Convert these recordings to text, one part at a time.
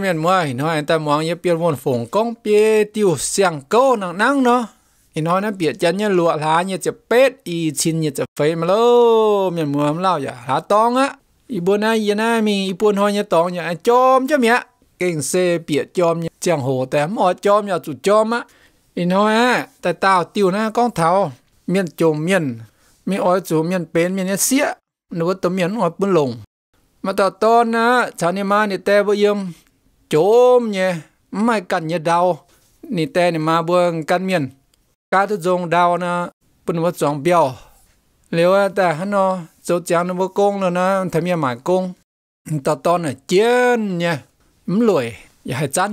เมียนมวยน้อยแต่มองเยเปียนวนฝงก้องเปียติวเสียงโก้นังนังเนาะอีน้อยนั้นเปียจันเนี่ยหลวหลาเนี่ยจะเป็ดอีชินเนี่ยจะเฟยมาโลเมียนมวยมเล่าอย่าหาตองอะอีบัวนาเยนามีอีปวนหอยเนี่ยตองอย่าจอมเจ้าเมียเก่งเซเปียจอมเนี่ยเจียงโหแต่หมอจอมอย่าจุดจอมอะอีน้อยแต่ตาติวหน้ากองเทาเมียนจมเมียนมีอ้อยจูเมียนเป็นเมียนเนี่ยเสียนึกว่าตัวเมียนอ้อยปุ่นลงมาต่อตอนนะชาวเนี่ยมาเนี่ยแต่บ่เยี่ยม chôm nhé. Mai cần nhé đau nì tè mà buông căn miền. Cá thứ dùng đau nó bên vật dòng biểu liệu à ta hắn nó chỗ chàng nó vô công nó nó thầm nhà mãi công ta to là chiến nhé. Ấm lùi và hãy chát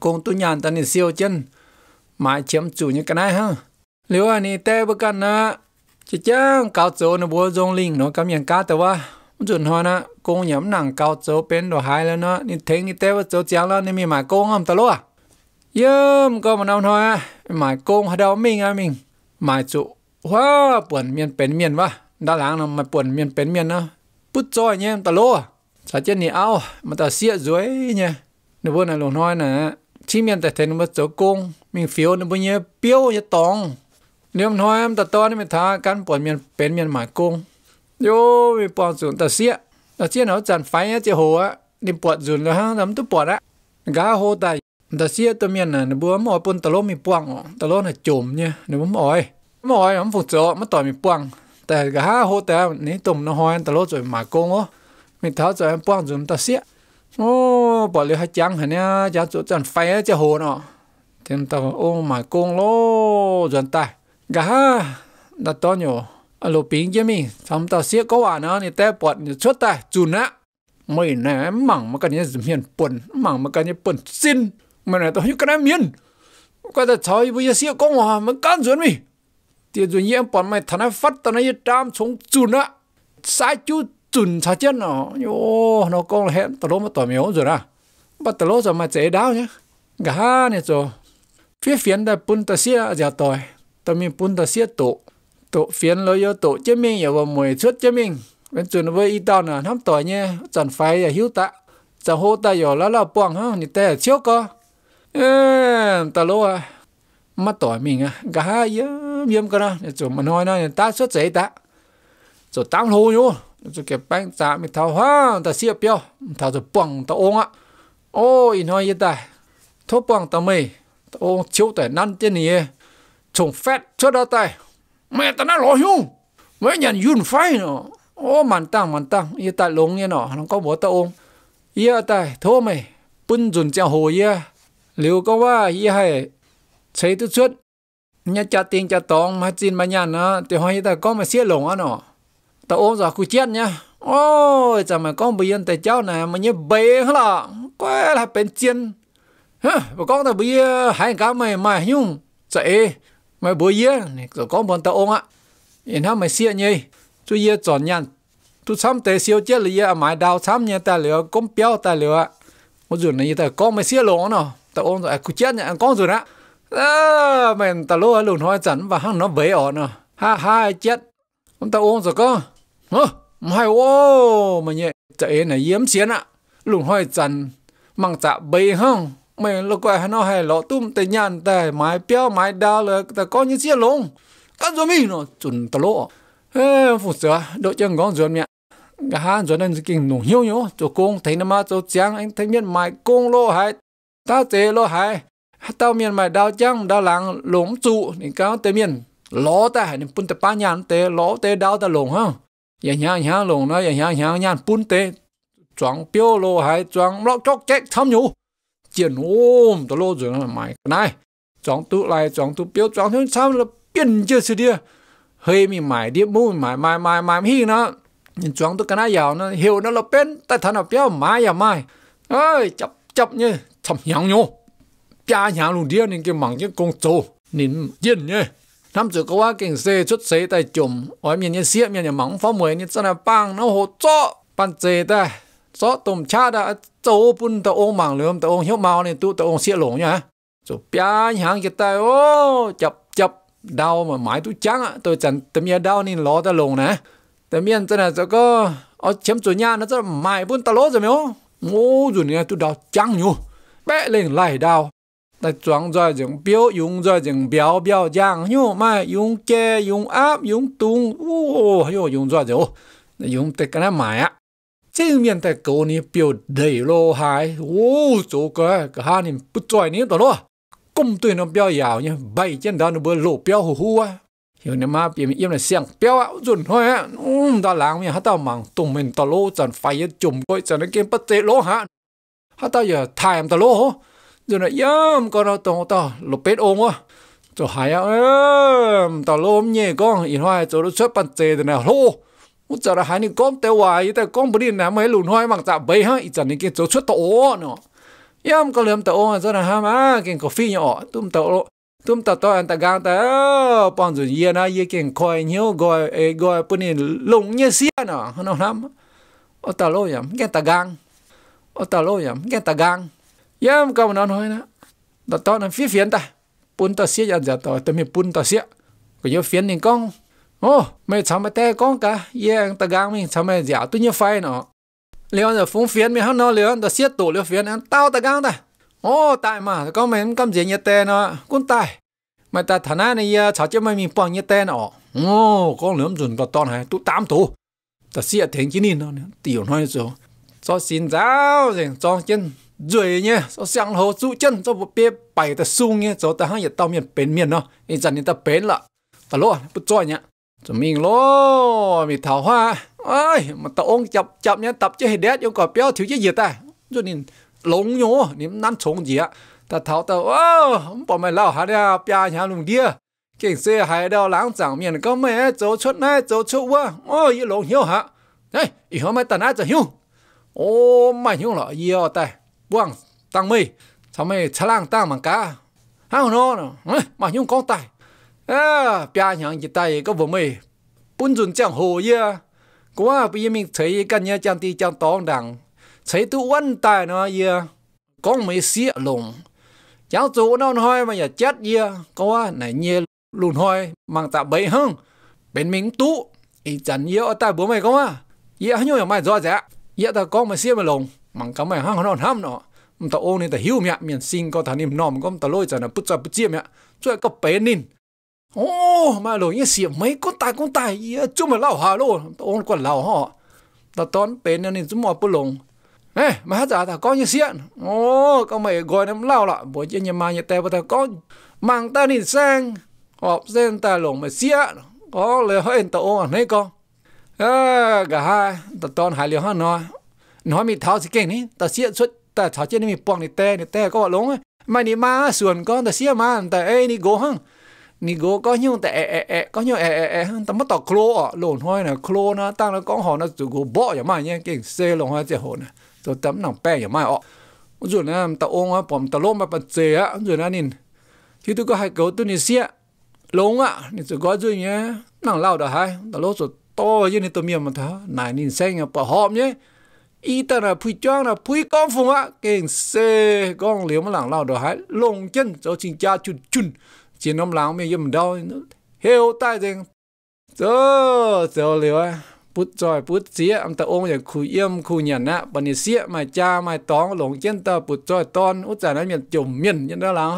công tu nhàn ta nì siêu chân. Mãi chiếm chủ như cái này ha liệu anh à, nì tè bơ căn nó chăng cao chỗ nó vô dùng linh nó cảm nhận cá tao wa chuẩn hoa na công nhắm nàng cao chỗ bên đồ hai lên nó ni thấy ni té vào chỗ chiang lên nên mình mải công không ta luôn à yếm có một nào thôi à, mải công hay đâu mình à mình. Mải chỗ hoa buồn miền bên miền wa đã láng nó mà buồn miền bên miền nó bút cho nhé ta luôn à sao chân ni ao mà ta xịa dưới nhé nếu bữa này luôn nói nè chỉ miền tại thành mà chỗ công mình phiếu nó bao nhiêu biếu như tòng. Nếu mà nói em ta to thì mình thà cán buồn miền bên miền mải công โยมีปอดส่วนแต่เสียแต่เสียเนาะจันไฟจะหัวนี่ปวดส่วนแล้วฮะทำตัวปวดอะกาโหตายแต่เสียตัวเมียนน่ะบัวมอปนตะโลมีป่วงอ๋อตะโลน่ะจมเนี่ยเดี๋ยวผมอ่อยมอ่อยผมฝึกเจาะมาต่อยมีป่วงแต่กาโหแต่นี่ตุ่มน้อยตะโลจ่อยหมากงอ๋อมีเท้าจ่อยป่วงส่วนแต่เสียโอ้ปอดเลยให้จังหันเนี่ยจะจุดจันไฟจะโหเนาะเต็มตาโอ้หมากงโลจนตายกาดัดตอนอยู่ alo lô pin cho mình xong tao xía có à nó thì té bọt chốt ta chùn á mày nè mảng mà cái này miền bẩn mảng mà cái này bẩn xin mày này tao hiểu cái này miền cái ta chơi bây giờ xía có hòa mà can chuẩn mi thì rồi nhẹ bọn mày thằng này phát tao này đam xuống chùn á sai chú chùn sao chết nó yo nó con là hẹn tao lô mà tao miếu rồi à bắt tao lô rồi mà chế đau nhá gà này rồi phía phiến đã bún ta xía giờ tỏi tao mình bún ta xía tụ tổ phiến lo yo tổ chế mình ở vào mùi suốt chế mình bên chuẩn với y tao nè, nắm tỏi nhé chẳng phải là hiếu tạ. Chẳng hô ta yo lá là bỏng ha ni thế chiếu co. Ê, ta lo à. Mắt tỏi mình à gà yếm yếm cái đó. Chỗ mà nói nó ta xuất giấy ta. Chỗ tám hô nhú chỗ cái bánh dạ tạ mình thao ha ta xia béo. Thao chỗ bỏng ta ôm á. Ôi nói như ta. Thốt bỏng ta mày ta ôm chiếu tại năn trên này trồng phét cho đó tay mẹ ta nó lo hiu mấy nhận yun phai nó ô màn tăng màn tăng y ta lông như nó nó có bố ta ôm. Y ta thô mày, bún dùn cha hồ y liệu có ว่า y hay? Thấy tu xuất nhà cha tiền cha tòng mà chín mà nhà nó thì hỏi ta có mà xiết lông á nó ta ôm rồi cứ chết nhá. Ôi, chả mà con bây giờ tại cháu này mà như bể hả là quá là bên chiến hả bà con ta bây giờ à, hai cá mày mày nhung chạy dạ, mà bữa giờ rồi có bọn tao ông á. Yên ha mày xia nhỉ chú ye chọn nhàn. Chú xăm tế siêu chết là à mày đào xăm nhé ta liệu công béo ta liệu á một giờ này ta có mày xia lỗ nó. Tao ông rồi à, cứ chết nhỉ à, con rồi đó. À mình ta lô à, lùn hoa chắn và hăng nó bể ở nó. Ha ha chết. Ông tao ông rồi có. Hả mày ô mà nhỉ chạy này yếm xiên ạ lùn hoa chắn mang dạ bể hăng mày lúc quay nó hay lọ tum tê nhàn tê, mái béo mái đa là ta có như chia lông. Cắt rồi mình nó, chuẩn tao lộ ê phụ sửa đội chân ngon rồi mẹ cả hai rồi nên kinh nổ hiu nhú cho công thấy nó mà cho chàng anh thấy miền mái công lô hay ta chế lô hay tao miền mái đào chăng đào làng lống trụ. Thì cáo tê miền ló ta hay pun tê pa nhàn tê, ló tê đào ta lồng ha ya nhá nhá lồng nó ya nhá nhá, nhàn pun tê. Choáng béo lô hay choáng lọ chóc chết thăm nhú chiến ôm tao lô rồi mày. Này chọn tụ lại chọn tụ biểu chọn thứ sao là biến chưa sự đi. Hơi mình mày đi mua mày mày mày mày hi nó. Nhìn chọn tụ cái này giàu nó hiểu nó là bên tại thằng nó biểu mãi à mãi, ơi chập chập như chập nhang nhô. Bia nhang luôn đi nên cái mảng cái công chỗ nín yên nhé năm trước có qua kinh xe chút xe tại chùm. Ở miền như xía miền như mảng phó mười như chân là bang nó hồ cho ban chế ta gió tôm cha đã châu bún tàu ông mảng lượm tàu ông hiếu mau này tu tàu ông xịa lủng nhá rồi bia hàng cái tay ô oh, chập chập đau mà mãi tu trắng á tôi chẳng tầm nhà đau nên lo ta lủng nè tầm miền chân là cho có ở ờ, chém chỗ nhà nó cho mãi bún tàu lố rồi miếu ô rồi nè, tu đau trắng nhú bé lên lại đau ta trang ra những biểu dùng ra những biểu biểu giang nhú mà dùng kê dùng áp dùng tung. Ô hay dùng ra rồi dùng tới cái nào mãi á 正面在狗你表对咯还哦做个个哈你不拽你的咯，公对那表摇呢，白见到那不路表呼呼啊。有你妈别因为想表啊，准会啊，嗯，到冷面还到忙东面到路阵快一中过阵那见不得路哈，还到也太到路，就那样个那东到路别翁啊。就系啊，诶，到路咁嘢讲，然后系做到出不借嘅呢，路。 我找了喊你讲的话，伊在讲不哩，那么轮回忙杂背哈，伊真你给做出多喏。yam có liam tao cho nên ham á kinh coffee nhỏ tum tao tum tao tao anh ta gang ta bằng rồi yên na yên kinh coi nhiều gọi e gọi bữa nay lùng như xia nè nó lắm ở tao lo yam cái ta gang ở tao lo yam cái ta gang yam câu nó nói nè tao tao nó phi phiền ta bún tao xia giờ tao tao mi bún tao xia có yếu phiền nên con ô mày chăm mày té con cả yên ta gang mình chăm mày giả tôi như phai nó liền giờ phun phiền mày hắn nó liền ta xiết tổ liền phiền anh tao ta gang ta ô tại mà có mày cầm gì như té nó cũng tại mày ta thằng này ya chào cho mày mình bằng như té nó ô con lượm dùn tao tao này tụ tám tổ ta xiết thành chỉ nín nó tiểu nói rồi cho xin giáo rồi cho chân rồi nhé cho sang hồ trụ chân cho một bê bảy ta sung nhé cho ta hăng nhiệt tao miền bến miền nó ý chẳng ta bến lợ ta lo bút cho nhé จะมีโลมีเถาว่าเอ้ย มันตะองจับจับเนี่ยตับจะให้แดดยงก่อเปี้ยวถือจะเหยียดแต่จนนี่หลงอยู่นี่นั่นชงเหยียแต่เถาแต่ว้าวปอไม่เล่าหาเนี่ยปยาหาลุงเดียเก่งเสียหายดาวหลังจังเมียนก็ไม่โจชุดนายโจชุดว่าโอ้ยหลงหิวฮะเฮ้ยอีกเขาไม่ตัดน่าจะหิวโอ้ไม่หิวหรอเยี่ยวแต่ว่างตั้งไม่ทำไมฉลางตั้งมังกาห้าวโน่เนาะเฮ้ยมาหิวกองตาย à bia nhang chỉ tay có vô mày bún chuẩn chẳng hồ ya quá bây giờ mình thấy cái nhà chẳng đi chẳng tòng đằng thấy tu quan tài nó ya con mấy xía lùng cháu chủ nó nói mà nhà chết ya quá này nhẹ lùn hoi mang tạ bấy hơn bên mình tu ý chẳng nhớ ở tại bố mày không à ya nhớ là mày rõ ràng ya ta con mấy xía mà lùng mang cái mày hăng nó hâm nó mình ta ô nên ta hiểu mẹ miền sinh có thằng niệm nòm có ta lôi cho là bút cho bút chiêm mẹ cho cái bé nín ô mà rồi như xỉa, mấy con tài con tài ờ, chú mà lao hà luôn ôn còn lao họ. Ta tón bên nên chúng mò bù lồng ê, mà hát giả ta có như xiên ô có mày gọi nó lao lại buổi chiều nhà mà nhà tè ta có mang ta đi sang. Họp xem ta lồng mà xiên có lời hơi ta ôn này con à cả hai ta tón hai liều hắn nói. Nói mi tháo gì keng ní ta xiên xuất ta tháo trên mi bong đi tè đi tè có lồng Mày đi ma sườn con ta xiên mà ta ê đi gỗ hăng 你哥高兴的哎哎哎，高兴哎哎哎，他们到 clo 啊，龙海呢 clo 呢，当然讲好呢，就个包也嘛，人给塞龙海这好呢，就咱们能办也嘛哦。rồi nè, ta ờ. ôm á, bom ta lôm mà bật chè á, rồi nè nín, thì tôi có hai cậu tôi nín xe, lông á, nín rồi có rồi nhé, nàng lao đó hai, ta lô rồi to như nín tôi miệng mà thá, này nín xanh à, bỏ hòm nhé, y ta là phui choang là phui con phùng á, cái xe con liều mà nàng lao đó hai, lông chân, cho chính cha chun chun, นั้นนี่ที่ตัวก็ให้เกิดตัวนี้เสียลงอ่ะนี่จะก็จุดเนี้ยนั่งเล่าได้ให้ตะลมสุดโตยี่นี่ตัวเมียมันท่านายนี่เซ็งอ่ะปะหอมเนี่ยอีแต่น่ะพุยจ้างน่ะพุยก้องฟงอ่ะเก่งเซก้องเหลียวมาหลังเล่าได้ให้ลงเจนเจ้าชิงจ้าจุดจุน chỉ nôm láng mi yếm đau hiểu tai rằng giờ giờ liệu à bút rồi bút xía ông ta ômอย่างคุยเยี่ยมคุยnhận áบันนี้เสียมาจ้ามาตองหลงเจนตาปุดจอยตอนอุจจาระมีจุ่มเมียนยันได้หลังเข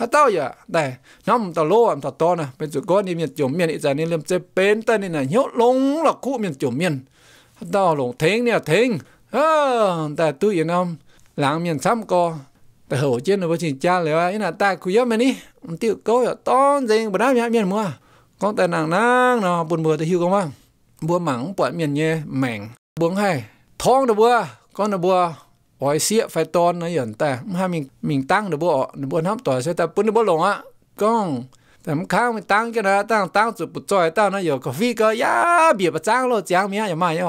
าต้องหมังป้อมไว้บันนี้จ่อบันเจเลยใช้จ้าติงจ้าตองนี่มานี่แต่เบื่อคุยเยี่ยมจริงอ่ะจุดนะตาคุยเยี่ยมอีปุ่นคุยเยี่ยมได้ยังแล้วเมียนยันแต่มากงโจนี่ตลอดนี่ปุดจอยแต่มายันแต่ทิ้งได้หลังเมียนทันนี้โจกงฮะ ha tao ya dai nam ta lo am ta to na pen chu ko ni mian chom mian i cha ni lem che pen ta ni na nhốt long la khu mian chom mian ha tao long theng ni theng ha ta tu ya nam lang mian sam ko ta ho chen no chin cha le wa ina ta khu ya mani um tiêu ko ya ton jeng ba na mian mua con ta nàng nang nó buồn bừa ta hiu con mang bữa mắng bọn miền nhé mảng buông hay thong được bữa con được bữa oi sia phải ton nó hiện ta ha mình mình tăng được bộ được bộ hấp tỏi sẽ ta bún được bộ lồng á conแต่มันข้างมันตั้งกันนะตั้งตั้งจุดปุจอยตั้งนะอยู่กาแฟก็ยาเบียบจ้างโลจ้างเมียอย่ามาอย่า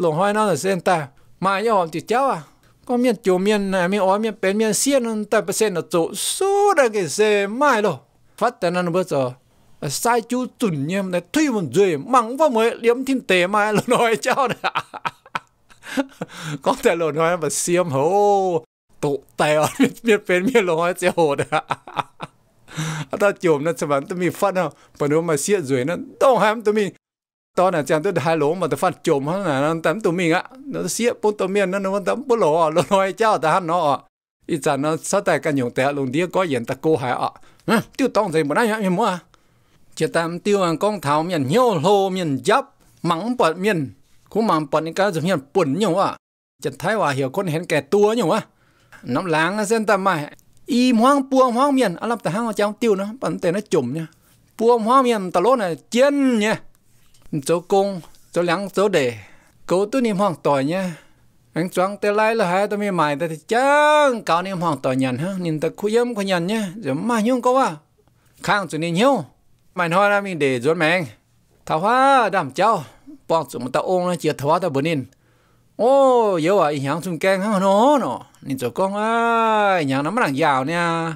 หลงห้อยนั่นเส้นแต่มาอย่าติดเจ้าอ่ะก็เมียนจูเมียนนะมีอ๋อเมียนเป็นเมียนเสียนแต่เปอร์เซ็นต์จุสู้ได้กี่เซไม่หรอกฟัดแต่นั้นเบอร์จะใส่จูจุนเนี่ยมันทุยมันจุยมังว่าเมื่อเลี้ยมทิ้งเตะมาหลงห้อยเจ้าเนี่ย có thể lộn hoa mà xiêm hổ tụ tay ở miệt bên miệt lo sẽ hồ đó à ta chồm nó chấm tôi mi phát nào bây giờ mà xiết rồi nó đông ham tôi mi ตอนนั้นจังตัวไฮโลมาแต่ฟันจมฮะนะนั่นแต่ตัวมีอ่ะนั่นเสียปุ่นตัวเมียนั่นมันแต่ปุ่นหล่อหล่อเจ้าแต่ฮันเนาะอีจันนั้นสแต่กันอยู่แต่ลงเดียวก็เย็นตะโกหายอ่ะtiêu tông gì mà nói vậy mua chỉ tạm tiêu ăn con thảo miền nhiều lô miền giáp mắng bọt miền cũng mà bọn những cái giống như bẩn nhau à chẳng hòa hiểu con hẹn kẻ tua nhau à nắm láng nó xem tầm im hoang pua hoang miền ăn làm tà hang trong tiêu nó bắn tên nó chùm nha pua hoang miền tà lốt này chiến nha chỗ công chỗ láng chỗ để cố tu niệm hoang tỏi nha anh choáng tê lai là hai tao mi mày tao thì chẳng niệm hoang tỏi nhận ha. Nhìn tao khui yếm khui nhận nha rồi mà nhung có à khang chỗ niệm hiếu mày nói là mình để rốt mèn thảo hoa đảm cháu bọn chúng ta ôn là chia thảo ta bữa nín. Ô yếu à ý hàng xung keng ha nó nó. Nên chỗ con à nhà nó mà đang giàu nha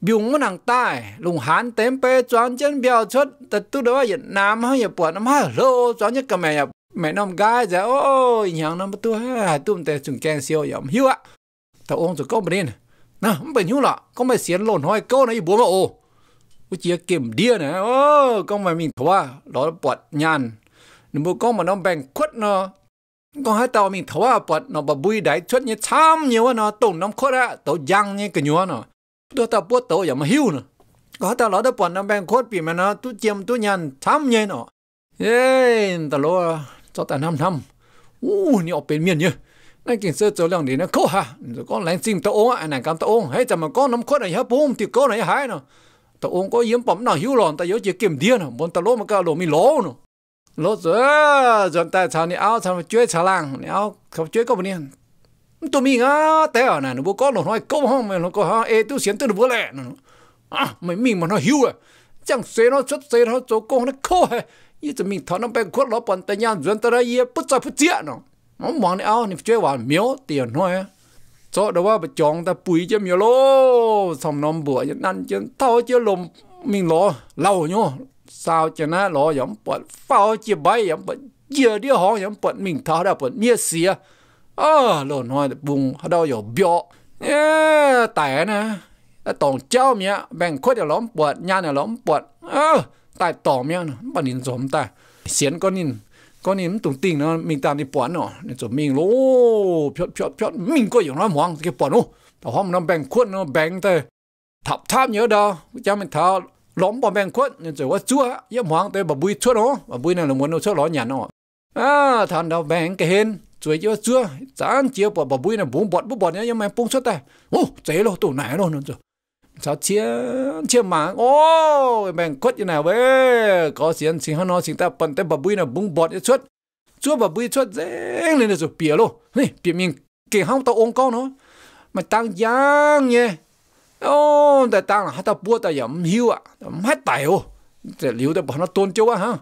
biểu mà nàng tai lùng hán tém bê choán chân biểu xuất tật tu đó Việt Nam hay Nhật Bản năm hai lô, choán nhất cả mẹ mẹ nó gái giờ ôi nhàng năm tu hai tụm tè chừng keng siêu yểm hiu ạ. Ta ôn rồi con một đêm nè không phải hiu lọ. Có mày xiên lộn hoài câu này, bố mà ô cái chia kiểm đĩa này ô, con mày mình thua. Đó là bọt nhàn. 你不讲嘛，侬办阔呢？讲喺度面头啊拨，侬把背带出你参 nhiều nó tụng nó khó ra, tàu giăng như cái nhiều nó, tôi ta bớt tàu giờ mà hiu nữa. Có ta lỡ đó bọn nó bên khốt bị mà nó tu chiêm tu nhàn tham nhé nó. Ê, ta cho ta năm năm. Ú, nhọ bên miền nhá. Nói kinh sơ chỗ lòng thì nó khó hả? Con lánh xin tao ôn, anh này cảm tao ôn. Hết chả mà con nó khốt này hả bùm thì có này hả nó. Tao ôn có yếm bấm nào hiu lòn, ta yếu chỉ kiểm điên nó. Bọn ta mà cả lỗ mi lỗ nó นเสื้อเจ้าเรื่องนี้นะเขาฮะก็แรงจริงตะองอันนั้นกันตะองให้จะมาก้อนน้ำข้นอะไรฮะปุ่มติดก้อนอะไรหายเนาะตะองก็ยิ้มปั๊มหน่าหิวหลอนแต่เยอะจะเก็บเดียนะบนตะโลมันก็หลมีโลเนาะโลเสือจนแต่ชาวนี่เอาชาวช่วยชาวล่างนี่เอาเขาช่วยก็วันนี้ tôi mình á té ở này nó bố có nó nói câu không mà nó có ha ê tôi xiên tôi nó bố lẹ nó à mày mình mà nó hiu à chẳng xe nó xuất xe nó chỗ con nó khô hay như tụi mình thọ nó bên khuất nó bận tay nhang duyên tới đây bút ra bút chia nó nó mong này áo này chơi vào miếu tiền thôi cho đóว่าไปจองแต่ปุ๋ยจะมีโลสมนมบัวจะนั่นจะเท่าจะลมมิงล้อเล่าเนาะ สาวจะนะหลอหยำปวดเฝ้าจีใบหยำปวดเยี่ยเดียวห้องหยำปวดมิ่งท้าได้ปวดเมียเสียอ้อหล่นน้อยบุงเขาดาอยู่เบียวเอ๊แต่นะตองเจ้าเมียแบ่งคนเดียวล้อมปวดญาเนี่ยล้อมปวดเออตายต่อเมียนะบันินสมแต่เสียนก็นินก็นินตุ่งติ่งเนาะมิ่งตามที่ปวดเนาะนี่จะมิ่งโอ้พยดพยดพยดมิ่งก็อย่างน้อหวังที่ปวดโอ้แต่ห้องน้ำแบ่งคนเนาะแบ่งแต่ทับทับเยอะเดาวเจ้ามันเท้า lóng bò mèn quất nhưng chỉ có chúa yếm hoàng tới bà bùi chúa đó. Bà bùi này là muốn nó chúa ló nhàn đó. à thằng đâu bèn cái hên chuối chúa chúa chán chiếu bà bà bùi này bún bọt bún bọt nhá nhưng mà bún xuất ta ô chế lo tủ nải luôn rồi. Sao chia chia mà, ô mèn quất như nào bé có xiên xin hắn nó xin ta bận tới bà bùi này bún bọt xuất chúa bà bùi xuất dễ lên rồi bìa luôn này bìa mình kể hông tao ôm con nó. Mà tăng giang nhé ô ta ta là hát ta bua ta yểm hiu à hát tèo ta liu ta bọn nó tôn châu á ha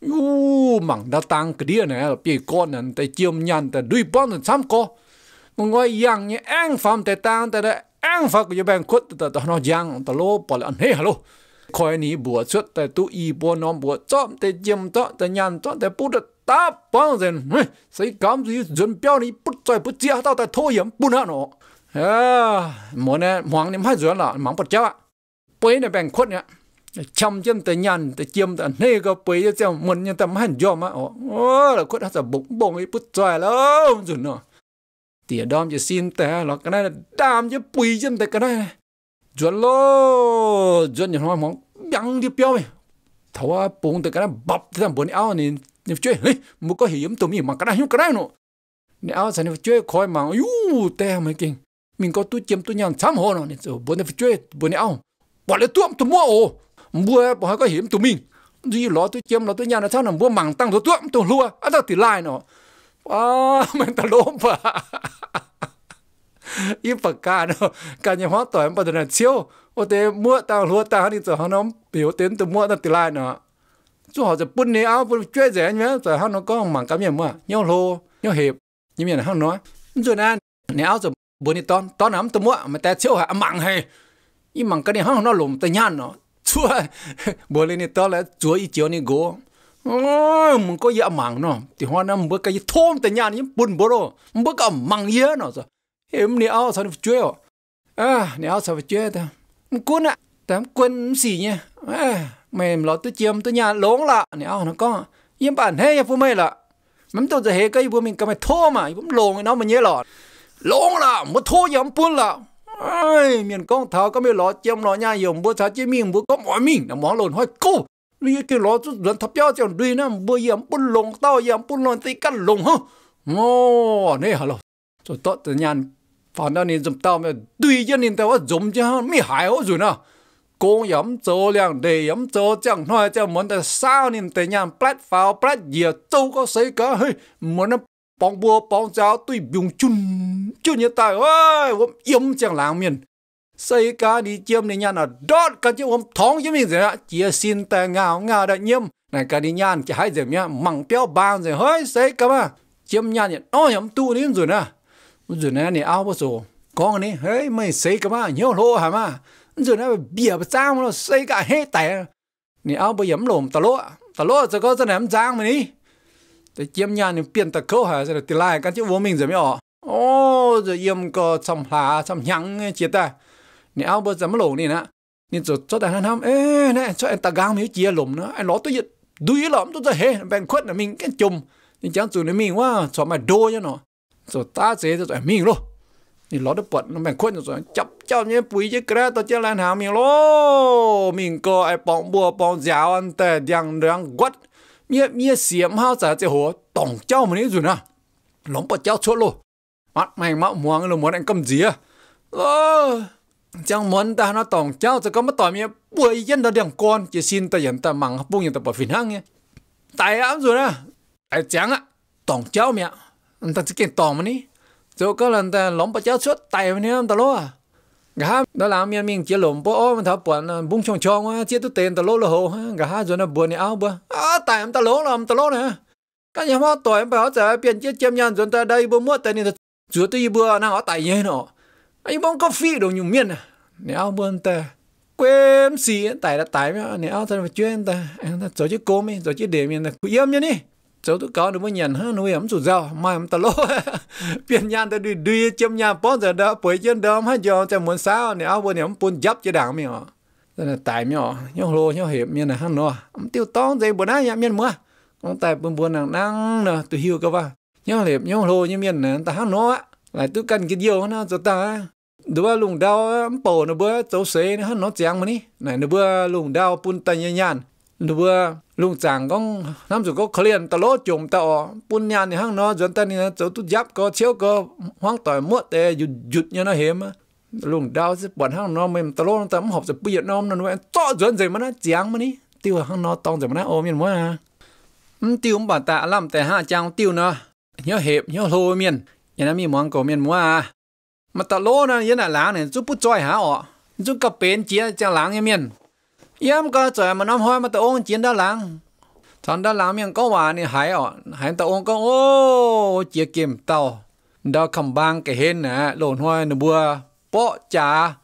u mảng ta tăng cái đĩa này là con này ta chiêm nhàn ta đuôi bọn nó sắm co ngồi yang như ăn phạm ta tăng ta đã ăn phạm cái bên cốt ta ta nó giang ta lô bỏ lại hết hello khỏi ní bùa xuất ta tu y bùa non bùa chọn ta chiêm chọn ta nhàn chọn ta bút ta bọn rồi, xây cảm gì chuẩn bị này bút trời bút chia tao ta thôi yểm bút nó à muốn nè mong niệm rồi là mong bật cháu ạ bấy nè bèn khuất nhá chăm tới nhàn tới chiêm tới nơi có bấy cho chăm muốn nhân tâm hẳn dòm á ô là khuất hạt bụng bụng ấy bút xoài lâu rồi nó tỉa đom chỉ xin tè là cái này là đam chứ bùi chân cái này này chuẩn lô chuẩn hoa mong bắn đi béo mày thấu á cái này bập tới thằng bốn áo này nếu chơi hey, có hiểu tụi mình mà cái này không cái này nữa nếu áo sao nếu chơi khỏi mà u tè mày kinh mình có tu chiếm tu nhàn sám hồ nó nên rồi bữa nay phải chơi bữa nay ao. Bỏ lại tuộm tu mua ồ mua bỏ hai cái hiểm tu mình. Gì lo tu chiếm lo tu nhàn là sao nó mua mảng tăng tu tuộm tu lúa à tao thì lại nó. À mình ta lốm bà ít bậc cả nó. Cả nhà hóa tỏi bà đàn siêu. Ô, thế mua tăng lúa tăng đi rồi họ nó biểu tiến từ mua nó từ lại nó. Chú họ sẽ bún này áo bún chơi rẻ nhá. Rồi hắn nó có mảng cảm nhận mà. Nhau lô, nhau hiệp. Như mình hắn nói. Rồi nè nè áo rồi bữa đi tao tao nắm tao mua mà ta chiếu hả? Mặn hay y mặn cái này hăng nó lùm tao nhăn nó. Chúa bữa đi tao là chúa y chiếu này gỗ ôi mình có gì mặn nó. Thì hoa năm bữa cái gì thôm tao nhăn những bún bò rồi bữa cái mặn gì nó rồi. Em này áo sao nó chúa à này áo sao phải chúa ta cuốn á tám quân gì nha à, mềm lọt tôi chiêm tôi nhà lốn lạ. Này áo nó có. Yên bản hay phụ mày là mắm tôi giờ hết cái phụ mình cầm mày thô mà cũng lồn nó mà nhớ lọt lỗ là một thô yếm bún là? Ai, miền công thảo có mấy lọ chém lọ nhà dùng bữa thảo chế miệng bữa có mọi miệng là món lồn hơi cô, lý cái lọ chút dẫn thập giao chọn đuôi nó bữa yếm bún lồng tao yếm bún lồng tí cắt lồng hả? Ngô này hả lọ rồi tốt tự nhàn phản đó nên dùng tao mà đuôi cho nên tao dùng cho mấy hại hổ rồi nè. Cô yếm chỗ lượng để yếm chỗ chẳng nói cho muốn ta sao nên tự nhiên plát phao plát dìa châu có xây cả hơi muốn nó bóng búa, bóng giáo, tùy bùng chun chun như ta ơi hôm yếm chẳng lãng miền. Xây cá đi chiêm này nhàn ở đó cá chiêm hôm thóng chiếm mình rồi ạ chia xin ta ngào ngào đã nhiêm này, cá đi nhàn chả hay gì nhá mẳng béo bàn rồi. Hơi xây cá mà. Chiêm nhàn nhận nó nhắm tu đến rồi nè. Rồi nè, này áo bao số con này hey mày xây cá mà. Nhiều lô hả mà. Rồi nè, bìa sao nó xây cả hết tẻ. Này áo bao yếm lồm tà lỗ tà lỗ rồi có dân em giang mày đi rồi nhà nên biến tạc câu hả? Rồi tỷ lại các chứ vô mình rồi mới ọ rồi yếm có chăm lá chăm nhắng chia ta. Nè, áo bơ chăm lỗ nè nè. Nên rồi cho đàn ham ê, nè, cho em ta gang miếu chia lùm nữa. Anh ló tôi giật đuôi lắm, tôi ra hê bèn khuất là mình cái chùm. Nên chẳng dù nó mình quá, cho mà đô cho nó. Rồi ta chế rồi mình luôn. Nên ló được bận nó bèn khuất rồi chập chập như bùi chứ cái tôi chơi lan hàm mình lô mình có ai bùa bóng giáo anh ta đang đang quất วดมันแบ่งคนจะจับเจ้าเนี่ยปุ๋ยจะกระตัวเจ้าแลนหามิงโลมิงก็ไอ้ปองบัวปองยาวอันแต่ยังเรื่องกวด mía mía xiêm hao giả chế hồ tổng cháu mà rồi nè lóng bật cháu chốt luôn mắt mày mạo muang là muốn anh cầm gì à ơ chẳng muốn ta nó tổng cháuจะก็มาต่อยเมียป่วยยันเราเดียงก่อนจะซินแต่ยันแต่มังปุ้งยันแต่ปะฟินห้างเนี่ยตายอ่ะrồi nè ai chẳng à tổng cháu mẹ anh ta chỉ kiện tổng mà ní rồi có lần ta lóng bật cháu chốt tay mà ní ta lo à gà đó là miếng miền chia lồng bố mình thảo buồn à, bung chong chong á, chia tụt tiền ta lô lỗ hồ gà rồi nó buồn áo bữa à tại em ta lỗ là em ta lỗ nè. Cái nhà mà tuổi em bảo giờ biến chia chiêm nhàn, rồi ta đây bữa mua tiền này chúa tôi bữa nào họ tại như nó. Anh bông có phi đồ nhung miên à? Nè, áo buồn ta quên gì tại đã tại mà. Nè, áo ta phải chuyên ta. Anh ta cho chứ cô mi rồi chứ để mi là cứ yếm như này cháu tôi có được mới nhận ha nuôi ấm sụt rau mai ấm ta lô. Biển nhàn ta đi đi chấm nhàn bón giờ đó bởi chân đó hết giờ cho muốn sao này áo bên này em buồn dấp cho đảng mày họ, nên là tại họ, nhau lô nhau hiệp mi này hăng nó ấm tiêu tốn gì bữa nay nhà mi mua ông tại buồn buồn nàng năng nè tôi hiểu cơ ba nhau hiệp nhau lô như mi này ta hắn nó lại tôi cần cái điều nó cho ta. Đứa lùng đau ấm bổ nó bữa cháu xế nó hăng nó chàng mà ní. Này nó bữa lùng đau bún tay nhàn nhàn nó bữa ลุงจางก็น้ำสุก็เคลียนตลอดจมตอปุ่นยานในห้างนอจนตอนนี้นะจะตุยับก็เชี่ยวก็ห้างต่อยมั่วแต่หยุดหยุดเนี่ยนะเห็นมลุงดาวสิปวดห้างนอมันตลอดแต่มันหอบจะเปียกนอมนั่นว่าต่อจนใจมันนะเจียงมันนี่tiêuห้างนอตองใจมันนะโอ้มีมั้ยมันtiêuมันบาดตาล่ำแต่ห้าจางtiêu เนาะเหี้ยเห็บเหี้ยโลเมียนอย่างนั้นมีมองก็เมียนมัวมาตลอดนะยันน่ะหลังเนี่ยจุปุ๊จ้อยหาอ๋อจุก็เป็นเจียจังหลังเมียน yếm có trời mà nó hoa mà tao ôn chiến đó làng thằng đó làng miệng có hòa này hải ọ. Hải tao ôn có ô chia kiếm tao đó cầm bang cái hên nè lộn hoa nó bùa. Bỏ trà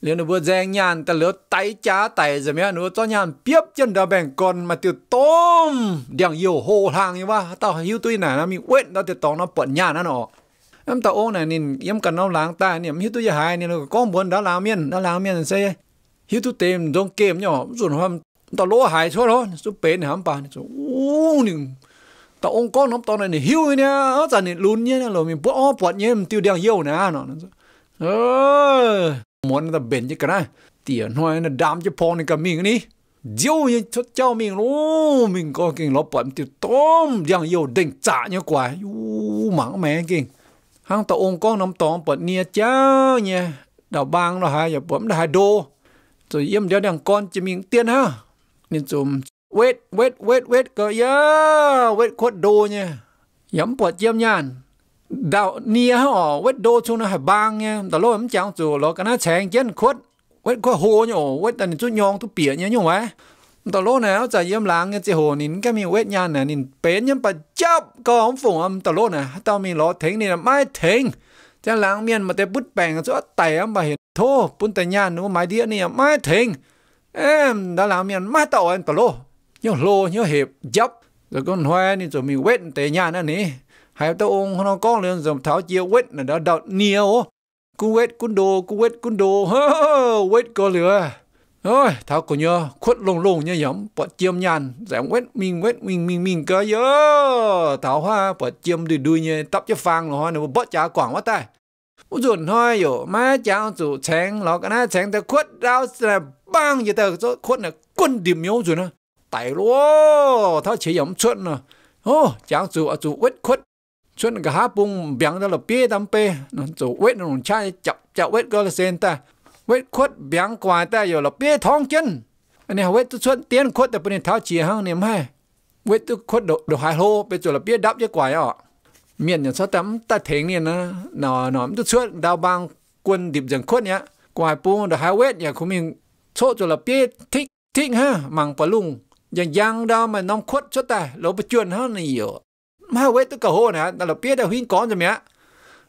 liền nó bùa giang nhàn ta lỡ tay trà tay rồi mẹ nó cho nhàn tiếp chân đó bèn con mà tiêu tôm. Đằng nhiều hồ hàng như vậy, tao hiu tuy nè nó mình quên đó tiêu tao nó bận nhàn nó nọ. Em tao ôn này nên em cần nó làng ta em hiu tuy hai nên nó có muốn đó làm miên đó làm miên xây hiu tu tem dong kem nhỏ, rồi nó ta lỗ hại cho đó. Số bể này ham bàn số u nè ta ông con nó, tao này này hiu nha ở tại này luôn nhá rồi mình bỏ bỏ nhá mình tiêu đằng yêu nè, nó ơ muốn ta bền chứ cái này. Tiền hoài nó đam cho phong này cả mình này diêu như cho cháu mình luôn mình có kinh lọ bẩn tiêu tôm đang yêu đỉnh trả như quả u mắng mẹ kinh hang ta ông con nó, tao bẩn nia cháu nha đào bang nó hai giờ bấm hai đô rồi yếm đeo đằng con chỉ mình tiền ha. Nên chùm wait wait wait wait cơ ya wait khuất đồ nha yếm bọt yếm nhàn đạo nia ha ở wait đồ chung nó hay bang nha đạo lô em chẳng chủ lo cái nó chèn chân khuất. Wait khuất hồ nhổ. Wait tần chút nhong tu bịa nha nhung á. Đạo lô này nó chạy yếm láng cái chỉ hồ nín cái mình wait nhàn này nín bén nhắm bà chấp có ông phụng âm đạo lô này tao mình lo thính này là mai thính จะล้างเมียนมาแต่บุดแปงจะแต่มาเห็นโทปุ่นแต่ยานนูไม้เดียเนี่ยไม่ถึงเอ็มดาล้างเมียนไม่ต่ออันตโลย่อโลย่อเห็บยับแล้วก็หัวนี่จะมีเว้นแต่ยานนั่นนี่ hai tao ông nó con lên dòng tháo chiều quét là đã đọt nhiều cú quét cú đồ cú quét cú đồ hơ quét có lửa Ôi, thảo của nhớ, khuất lùng lùng nhớ nhóm, bỏ chiêm nhàn, giải quét mình quét mình mình mình cơ nhớ. Thảo hoa, bỏ chiêm đùi đuôi nhớ, tóc cho phang rồi, nó bỏ chả quảng quá tay. Ú dùn thôi, yo, má cháu chủ chén, nó cái này chén ta khuất rau là bang như ta, khuất là quân điểm yếu rồi nó. Tại lô, thảo chỉ nhóm chuẩn nè. Ô, cháu chủ, chủ quét khuất. Chuẩn cả há bung, bèng đó là bia đam bê, nó chủ quét nó chai chập chập quét cơ là sen ta. เวทขดเบียงกว่าแต่อยู่เลบเปียท้องเจนอันนี้เวทชวนเตียนขดแต่ปนิเท้าเจียห้างเนี่ยไม่เวทขวดดอกหายโลไปจุเราเปียดับเยอะกว่าอะเมียนอย่างซอตำตาเถงเนี่ยนะหนอหนอมชวนดาวบางกวนดิบอย่างขดเนี่ยกว่าปูดอกหายเวทอย่างคุณมิงโชจุเราเปี้ยทิ้งทิ้งฮะมังปะลุงอย่างยังดาวมันน้องขดชดแต่เราไปจวนห้างนี่อยู่มาเวทตุกะโหนะแต่เราเปียดาวหินก้อนจะเมีย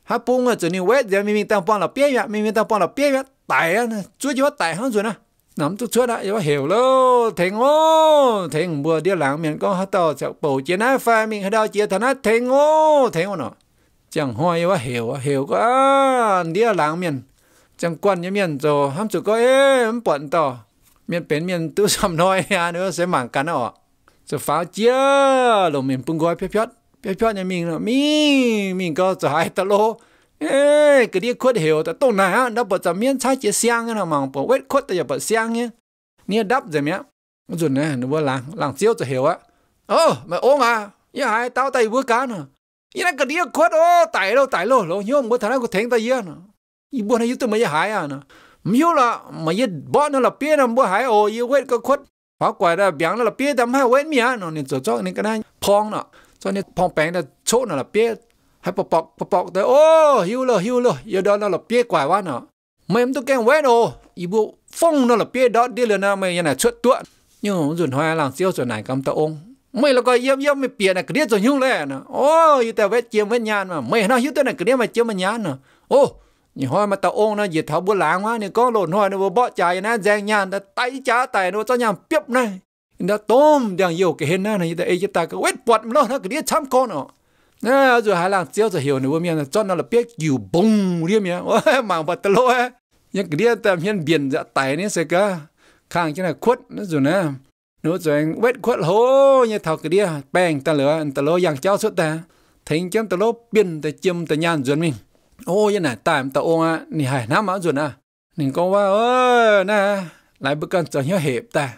ฮะปูงอะจะนี่เวทยังไมีมีตังปองเราเปี้ยไม่มีตังปองเราเปี้ย tại á chúa chỉ tại hơn rồi nè. Nắm tôi chúa đã yếu hiểu lô thèn ngô, thèn bùa đi lãng miền có hát tàu chợ bầu chiến á phai mình hát đào chia thần á. Thầy ngô thầy ngô nọ. Chẳng hoa yếu hiểu hiểu có đi lãng miền chẳng quan như miền rồi ham chủ có em bận tàu miền bến miền tư sắm nói à nữa sẽ mảng cắn ọ rồi pháo chia rồi miền bung gói phép phép phép phép nhà mình là mình mình có giải tao lô ê cái đi khuất hiểu ta tông này nó bật ra miếng trái chia xiang nó mà bỏ quét khuất ta giờ bật sang nhé nia đắp rồi mẹ. Nó chuẩn này nó vừa làng làng chiếu cho hiểu á. Ô, mà ôm à như hai tao tay vừa cá nữa như là cái đi khuất ô tải đâu tải lô lô nhung bữa thằng nào có thèn tay yên nữa y bữa này tôi mới hại à nữa miêu là mà y bỏ nó là bia nó bữa hại ô y quét cái khuất. Hóa quả là biếng nó là bia đâm hai quét mía nó nên cho cho nên cái này phong nó cho nên phong bèn là chỗ nó là bia hay bọc bọc bọc bọc tới, ô hiu lơ hiu lơ, giờ đó nó là bia quả quá nó mày em tôi kêu quét đồ. Ý bộ phong nó là bia đó, đi lên nào mày này chuột tuột. Nhưng dùn hoa làng siêu rồi này cầm tao ôm. Mày là coi yếm yếm mày bia này cái đĩa rồi hiu lên nó ô như tao vét chiếm vét nhàn mà. Mày nó hiu tới này cái đĩa mày chiếm mày nhàn nó ô như hoa mà tao ôm nó, giờ tháo bữa láng quá nên có lộn hoa nó bỏ chạy nó giang nhàn nó tay chả tay nó, cho nhàn tiếp này. Nó tôm đang yêu cái hình này như ta ấy ta cái quét bọt nó nó cái đĩa chăm con nó 那就还让只就有你外面的转到了别有嘣里面，我忙不得了哎，一个dia ta miền biển dạ tài này sẽ cả khang cho này khuất nó rồi nè nó rồi vết khuất hố như thầu cái dia bèn ta lửa ta lô yang cháu xuất ta thành chấm ta lô biển ta chim ta nhan rồi mình ô như này tài ta ôm à nì hải nam mà rồi nè nì cóว่าơ nè lại bữa cần cho nhau hẹp ta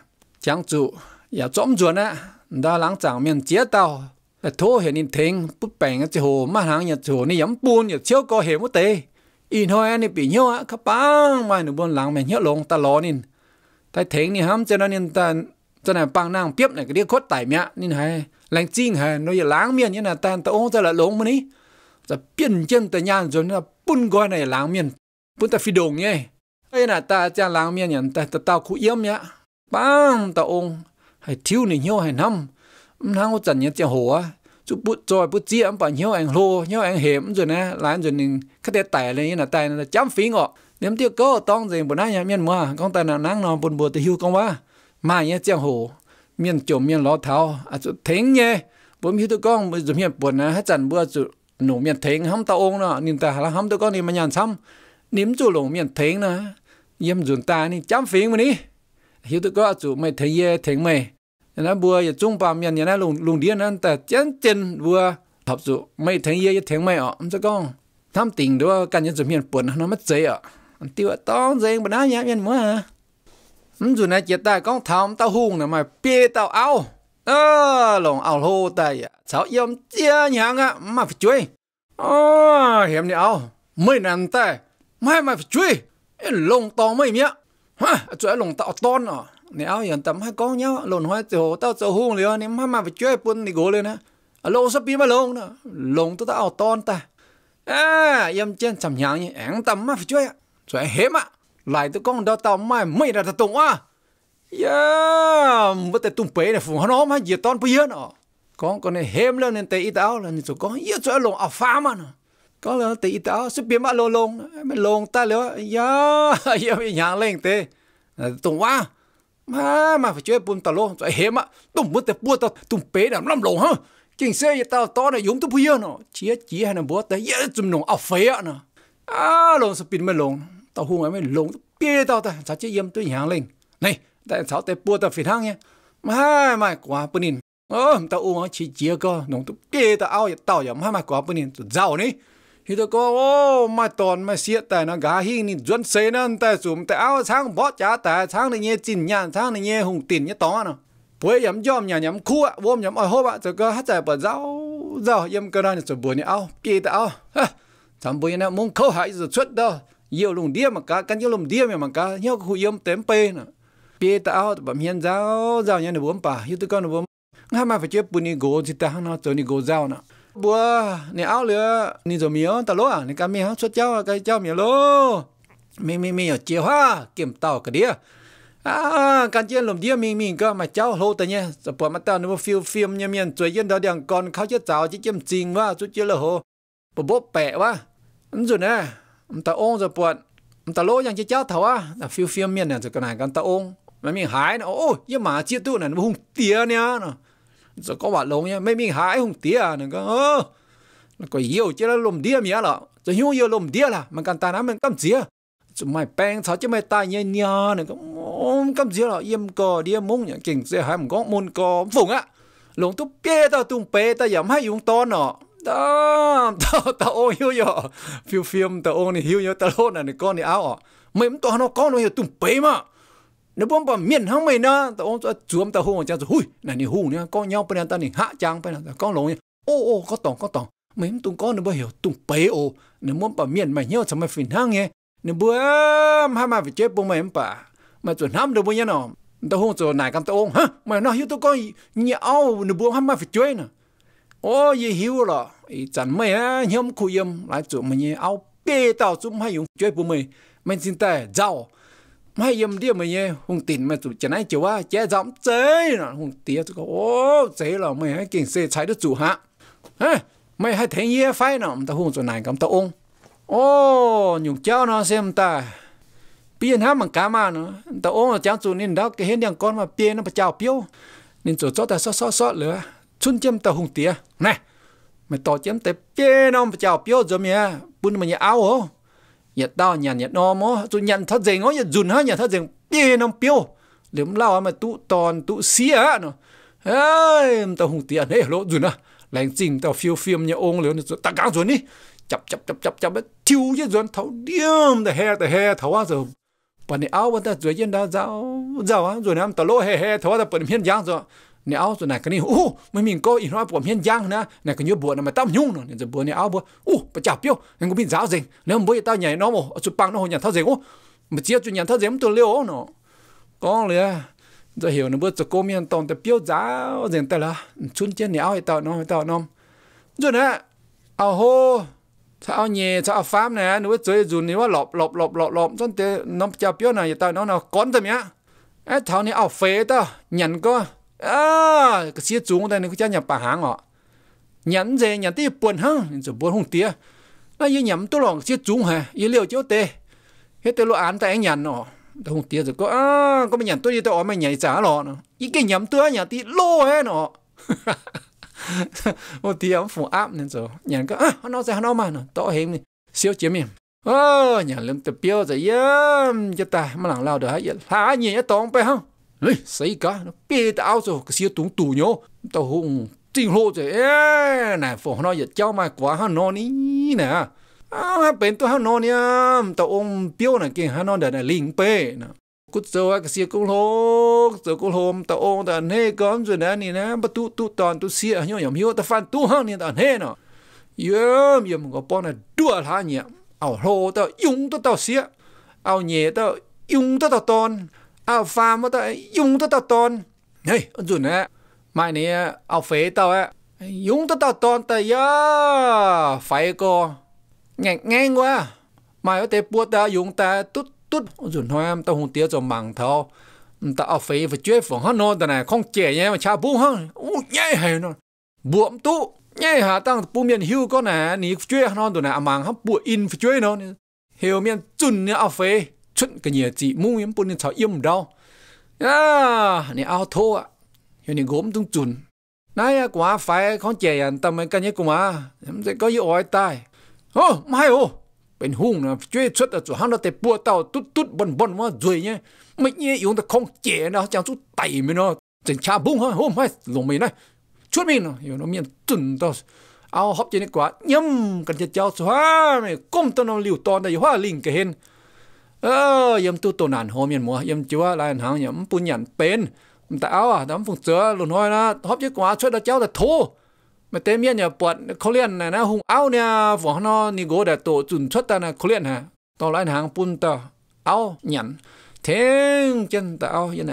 chẳng chủ ya chóm rồi nè đã lắng chẳng miền chế tàu là thô hiện in thèn bút bèn cái hồ mà hàng nhà hồ này yếm buôn nhà chiếu có hiểu một tê. In hoa anh bị nhau á, khắp bang mà nó buôn làng mình nhớ lòng ta lo nín. Tại thèn này hám cho nên nín, ta, cho nên bang nàng tiếp này cái đi khốt tại mẹ, nín hay lành chinh hay nó giờ láng miền như là ta ta ôm ta là lông mà ní. Ta biến chân ta nhàn rồi nó bún gói này láng miền bún ta phi đồng nhé đây là ta cha láng miền nhận ta ta tao khu yếm nhá. Bang ta ôm. Hay thiếu này nhau hay năm nang có chân nhật hồ á. Chú bút rồi bút chia ông bảo nhau anh lô nhau anh hiểm rồi nè. Lại rồi nên cái đề tài này là tài là chấm phí ngọ. Nếu tiêu có tông gì bữa nay nhà miền mà con tài là nắng nó buồn buồn thì hưu con quá. Mà nhớ chiang hồ miền chỗ miền ló tháo. À chú thính nhé. Bữa mi tôi con bây giờ miền buồn nè hết trận bữa chú nổ miền thính hâm tao ôn nọ, nên ta là hâm tôi con thì mà nhàn xăm. Nếm chú lồng miền thính nè. Yếm dùn ta ni chấm phí mà đi, hiu tôi con chú mày thấy ye thính mày. nó bùa ya trung ba miền ya lùng lùng điên anh ta chân chân bùa hợp dụ mấy tháng ye tháng mấy ạ em cho con tham tình đó cần những miền buồn nó mất dễ ạ tiêu to dễ mà nói nhá miền mới à em dù này chỉ ta con thầm tao hung nè mà bê tao ao ơ lòng ao hô ta ya cháu yếm chia nhang á mà phải chui ơ hiểm đi ao mấy năm ta mai mà phải chui lồng to mấy miệng ha chui lồng tao to nè 你เอาอย่างตำให้กองเนาะหล่นหัวจะโหเต้าจะหูเลยนี่มามาไปช่วยปุ่นนี่โกเลยนะลงสักปีมาลงนะลงตัวเอาตอนตาอ่ายำเจนจำยังนี่แองตำมาไปช่วยช่วยเห็มอ่ะหลายตัวกองดาวเต่าไม่ไม่ได้ตรงอ่ะยาไม่แต่ตุ้มเป๋เนี่ยฝูงน้องมาเ nè áo tâm hai con nhau lồn hoa chỗ tao chỗ hung liền nè mà mà phải chơi quân thì gỗ lên á. À sắp bí mà lông nữa lông tao tao ton ta. À yếm chân chầm nhàng nhỉ tâm mà phải chơi á. Rồi á, lại tụi con đó tao mai mày là tao tụng á. Dạ, yeah bất tệ tung bể này phùng nó mà giờ ton bây giờ nó con con này hếm lên nên tệ tao là chỗ con giờ chỗ lông ảo phá mà nó có là tệ tao sắp bí mà lông lông mày lông ta liền ya ya bị lên tệ tụng quá mà mà phải chơi bùn tà lô rồi hiếm á tùng bút tè bùa tao tùng bế nào lắm lộ hả? Chính xe y tao to này giống tao bây giờ nó chia chia hai là búa tè dễ chùm nồng ảo phế á nó à lộn sập pin mới lộn? Tao hung ấy mới lộn bia tao ta. Sao chơi yếm tôi nhàng lên? Này tại sao tè bùa tao phi thang nhé mà mà quá bùn in. Ờ tao uống chia chia co, nồng tao bia tao ao tao yếm mà quá bùn in tao giàu này thì tôi có ô, mà tòn mà xiết tại nó gà hi ni chuẩn xe nó tại sum tại áo sáng bỏ trả tại sáng này nhẹ chín nhàn sáng này nhẹ hùng tiền nhẹ to nó bữa yếm giòm nhà nhắm khu ạ vôm nhắm ở hộp ạ cho có hát giải bờ rau rau yếm cơ đó cho bữa này áo bia tại áo chẳng bữa này muốn khâu hại rồi xuất đó. Nhiều lùng đĩa mà cả căn nhiều lùng đĩa mà cả nhiều khu yếm tém pê nè. Bia áo bấm hiền rau rau nhà nó bấm bà yêu tôi con nó bấm ngay mà phải chơi bùn đi gỗ thì ta nó cho đi gỗ rau nè bùa nè áo lửa nè rồi miếu ta lố à? Nè cá miếu xuất cháu à? cái cháu miếu lố mi mi mi ở chiều ha kiểm tàu cái đĩa. À cái chuyện lồng đĩa mi mi cơ mà cháu lô ta nhé. Rồi bùa mà tao nó phiêu phiêu nhá miền tuổi yên đào đằng con, khao chết cháu chứ chim chìm quá chút chưa là hồ. Bố bố bẻ quá. Rồi nè ta ôm rồi bùa ta lố rằng chứ cháu thầu á. Là phiêu phiêu miền này rồi cái này con ta ôm. Mà mình hái nó ôi nhưng mà chiếc tu này nó hung tía nhá nó giờ có bà lông nhá, mấy mình hái không tía à nó có có yêu chứ là lùm đĩa mía là giờ hiu yêu lùm đĩa là mình cần ta nó mình cầm dĩa. Chứ mày bèn sao chứ mày tai nhẹ nhẹ nó có cầm dĩa là yếm cò đĩa mông nhá kinh dĩa hai một con môn cò phụng á. Lùng tu bê tao tung bê tao dám hay dùng to nọ. Đó, tao tao ô hiu yo phiêu phiêu tao ô này hiu yo tao lốt này con này áo à mấy mày to nó có, nó hiểu tung bê mà nếu bom bom miền hăng mày na tao ôm ta chuông tao hùng cho hui này này hùng nha, con nhau bên tao này hạ trang bên ta con lồng ô ô, có tòng có tòng. Mấy tung con nó bao hiểu tung bế ô. Nếu muốn bom miền mày nhau sao mày phiền hăng nghe. Nếu bữa hai mà phải chết bông mày em bà mà chuẩn năm được bao nhiêu nào. Tao hùng cho này cầm tao ông hả? Mày nó hiểu tao con nhau nếu bữa hai mà phải chơi nè. Ô gì hiểu rồi ý chẳng mày á nhóm khu yếm lại chỗ mày nhé, áo bê tao chúng hay dùng chơi bông mày. Mày xin ta giàu mày yếm đi mà nhé. Hùng tin mà chủ chẳng ai chịu á chế dám chế nè hùng tía tao ô, chế là mày hãy kinh xe chạy được chủ hạ. Hả mày hãy thấy nhé, phái nào ta hùng cho này cầm tao ông ô nhung cháu nó xem ta. Biến há bằng cá mà nó. Ta ôm cháu chủ nên đó, cái hiện đang con mà biến nó phải chào piêu. Nên chỗ cho ta sót sót sót lửa. Chun chém ta hùng tía. Này, mày tỏ chém ta biến nó phải chào piêu rồi mẹ bún mà nhà áo hổ nhà đau nhà nhà nó mó chủ nhận thật gì ngó nhà dùn ha, nhà thật gì bia nó piêu. Liếm lao mà tụ tòn, tụ xía nó. Ơi ta hùng tiền này lỗ dùn à lành trình tao phiêu phiêu nhà ông liều tao càng dùn đi chập chập chập chập chập thiêu chứ dùn. Thấu điềm the he the he thấu á rồi bọn này áo bọn ta rồi trên đó dạo dạo á rồi nam tao lỗ he he thấu tao bọn hiên giang rồi này áo rồi này cái này ô mấy mình có in hoa bọn hiên giang nữa này cái như buồn mà tao nhung rồi rồi buồn này áo buồn ô bà chả biết nên có biết giáo gì nếu bữa tao nhảy nó mà chụp bằng nó hồi nhận thao gì ô mà chia cho nhận thao gì tôi liều nó có liền rồi hiểu nó bữa cho cô miền tông ta biểu giá gì ta là chun trên này áo tao nó tao nó rồi nè áo hô ถ้าเอาเย่ถ้าเอาฟาร์มนะหนูว่าเจอจุนนี่ว่าหลบหลบหลบหลบหลบจนเตน้องจะเปี้ยวหน่อยอย่าตายน้องเนาะก้อนแต่เนี้ยไอ้เท่านี้เอาเฟต้าหยันก็อ่าก็เสียจุงแต่นี่ก็จะหยับปากหางอ่ะหยันเจหยันที่ปวนหังจะปวนหงเตี้ยแล้วยังหยับตัวหลงเสียจุงฮะยังเลี้ยวเจ้าเตะเฮ็ดแต่ลูกอ่าน à cái xe chú đây này cái cha nhập bà hàng họ. Nhắn gì nhắn tí buồn hăng rồi buồn hung tía. Nó như nhắm tôi lòng xe chú hả? Như liệu chỗ tê. Hết tôi lo án tại anh nhắn họ. Tôi hung rồi có à có mày nhắn tôi đi tôi ở mày nhảy trả lọ nó. Ý cái nhắm tôi nhắn tí lô hết nó. Một tí ông phụ áp nên rồi. Nhắn có à, nó sẽ nó mà nó to hiểm siêu chiếm mình ơ ờ, nhà lâm tập biểu rồi, yếm, cho ta, mà lặng lao được hả? Lá nhỉ tông phải không? Ấy xây cả nó bê tao rồi cái siêu tung tù nhau, tao hùng tiền lô rồi ê này phổ nó giờ cháu mày quá hắn nó ní nè. À bên tôi hắn nó nha tao ông biểu này kia hắn nó đã là linh bê nè. Cút zo cái xia cũng lô zo cũng hôm tao ông ta nê con rồi nè nè nè bắt tu tu toàn tu xia nhau nhom hiếu tao phan tu hang nè tao nê nè, yếm yếm có bọn này đua thà nhẹ. Ao lô tao dùng tao tao xia ao nhẹ tao dùng tao tao tòn ao phàm ta dùng ta tao tòn hey rồi nè, mai nè ao phế tao á dùng ta tao tòn ta ya phải có ngang ngang quá. Mai ở đây buộc ta dùng ta tút tốt rồi nói em tao không tiếc cho mảng thao ta ở phía phải chơi phòng hắn nó này, không trẻ nhé, mà cha bố hắn ô nhảy hay nó buộm tu nhảy hà tăng bố miền hiu có nè ní chơi nó tụi này à mảng hắn buộm in phải chơi nó hiểu miền chun nhá ở phía chuẩn cái gì chỉ mua yếm bún nên yếm đâu này ao thô à hiện này gốm tung chun nãy quá phải con trẻ anh tâm cái nhé cùng à em sẽ có yêu ai tai ô mai ô bên hung là chơi xuất là chỗ hắn nó tệ bùa tao tút tút bần bần mà rồi nhé mấy nhé yếu ta không trẻ nó chẳng chút tay mình nó chẳng cha bung hả hôm mai lùng này chút mình nó hiểu nó miền chun tao ao hấp trên cái quả nhâm cần chết cháu xóa mày công tao nó liều to này hóa linh cái hên เห็นเออยำตัวตัวนานโฮเมียนมัวยำจัวลายหางยำปุญญันเป็นแต่เอาอ่ะน้ำฝุงเสือหลุนห้อยนะฮอบเจกว่าช่วยเจ้าแต่โทมาเต็มเมียนเนี่ยปวดเขาเลียนนะนะหุงเอาเนี่ยฝังนอนี่โกแต่โตจุนชดแต่นะเขาเลียนฮะตอนลายหางปุ่นต่อเอาหยันเทงจันแต่เอาอย่างไหน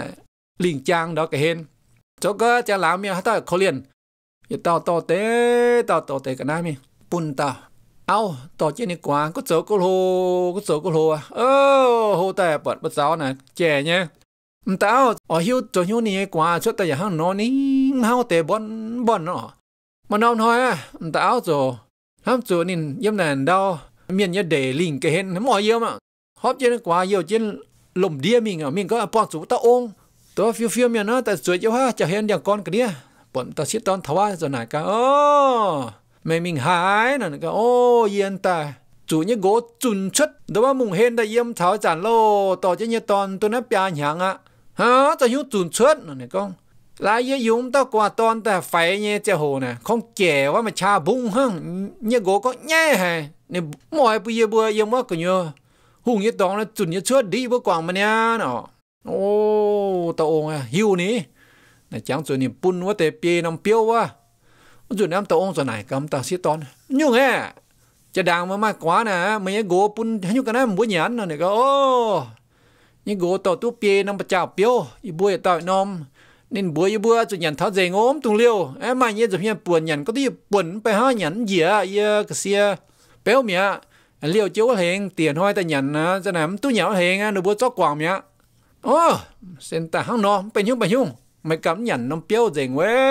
ลิงจางดอกก็เห็นจก็จะหลาเมียเขา ต้องเขาเลียน giờ tao tao tế tao tao tế cái nào mi bún tao ao tao trên này quá có chỗ có hồ có chỗ có hồ à ơ hồ tài bật bật giáo này trẻ nhé tao ở hiu chỗ hiu này quá cho tay hàng nó ní hao tế bon bon nó mà nào nói à tao rồi ham chỗ nín yếm nàn đau miền nhớ để link cái hen mọi yếm à hấp trên quá nhiều trên lồng đĩa mình à mình có bọn chủ tao ôm tôi phiêu phiêu miền nó tại chuối cho ha chả hen chẳng con cái đĩa ปนตาชิตอนทว่าจะไหนก็โอ้ ไม่มิงหายนั่นก็โอ้เย็นต่จู่เนี่ยโกจุนชุดแต่ว่ามุงเห็นได้เยี่ยมเท้าจานโลต่อจะเนี่ยตอนตัวนั้นปยาหยังอะฮะจะยุ่จุนชุดนั่นก็ลายเยยุ่งต่อกว่าตอนแต่ไฟเนี่ยจะโหนะคงแก่ว่ามันชาบุ้งหั่งเนี่ยโกก็แย่ฮะเนี่ยมอยปุยเบัวยังว่าก็เยอะหุ่งเนี่ยตองแล้วจุนเนี่ยชุดดีบ่ากว่างมันเนี่ยเนาะโอ้ตาองอะหิวนี่ này chẳng cho niệm bún quá tệ bia nằm piêu quá rồi nam tao ông rồi này cầm tao xí ton nhưng nghe จะดังมามากกว่านะไม่ยปุ่นให้ยุกันนะบุญยันนะเนี่ยก็โอ้ยังโกต่เปียนำประจ้าเปียวว่า rồi nam tàu ông giờ này cầm tàu xiết tòn nhung à, nghe chả đàng mà mai quá nè mấy cái gỗ bún hay như cái này muốn nhãn này cái ô. Những gỗ tàu tu pie năm bạch chảo piêu y bùi tàu nom nên bùi y bùi cho nhãn tháo dây ngốm tung liêu. Em mai nhớ rồi nhảy buồn nhảy, có tí buồn phải ha nhảy gì à y cái xe béo mía liêu chiếu hẹn tiền hoi ta nhảy nè, à, cho nên tu nhãn hẹn à, nó bùi cho quàng mía ô xin ta hăng nó bên nhung bên nhung จอกกวางเมียโอ้เส้นแต่ห้างนอเป็นยุ่งไปยุ่ง mày cảm nhận nó biểu gì quê mày nhận gì nó biểu nó mày quá xuất ta nó sao nó phiền hang nó nó ham mày á lọ nè ta sẽ tao cho nàng cầm ta ô ô thôi chú mà nó hiu nè hắn nó hiu là này y bún mày gỗ ấy nằm chỗ bún bún mày quá như biểu ấy chẳng mình tung ra hết rồi muốn mắt to mi lọ mày à ôi kia là mình nó tao nó mà xuất ngạn bữa cháu yên yếm này tua yếm mà tao bún mày yếm nhá mày ngó biểu to nói mẹ mình chẳng mà quá như nào yên ta ngắm được con hơn mà biểu mình cứ nhớ hiu biểu mà nhá ตู้จะเฮใช้ยังนะเยี่ยมไม่โกน้ำเป็นจุดไม่ชดแต่อย่างเส้นแต่เยี่ยมน้ำตุงเจ้าเนาะแต่เอาเออแรงจริงต่อองค์ถ้าจินิตอนเนี่ยว่าเจ้าเนี่ยเบื่อจอมต่อองค์ยังเยี่ยมต่อองค์ยาวเนี่ยเบื่อเจียหยุ่งยาวจวงลายจวงกระแม่โลหายจวงเบี้ยวโลหายยาวเบื่อน้ำเย็นน้ำมวยนะลุงเดี้ยเนี่ยจะเหล่าจุดนะมาเต่าหุ่งเนี่ยช่วยปวดเต่าเนี่ยกูโจกูโลกูโจกูโล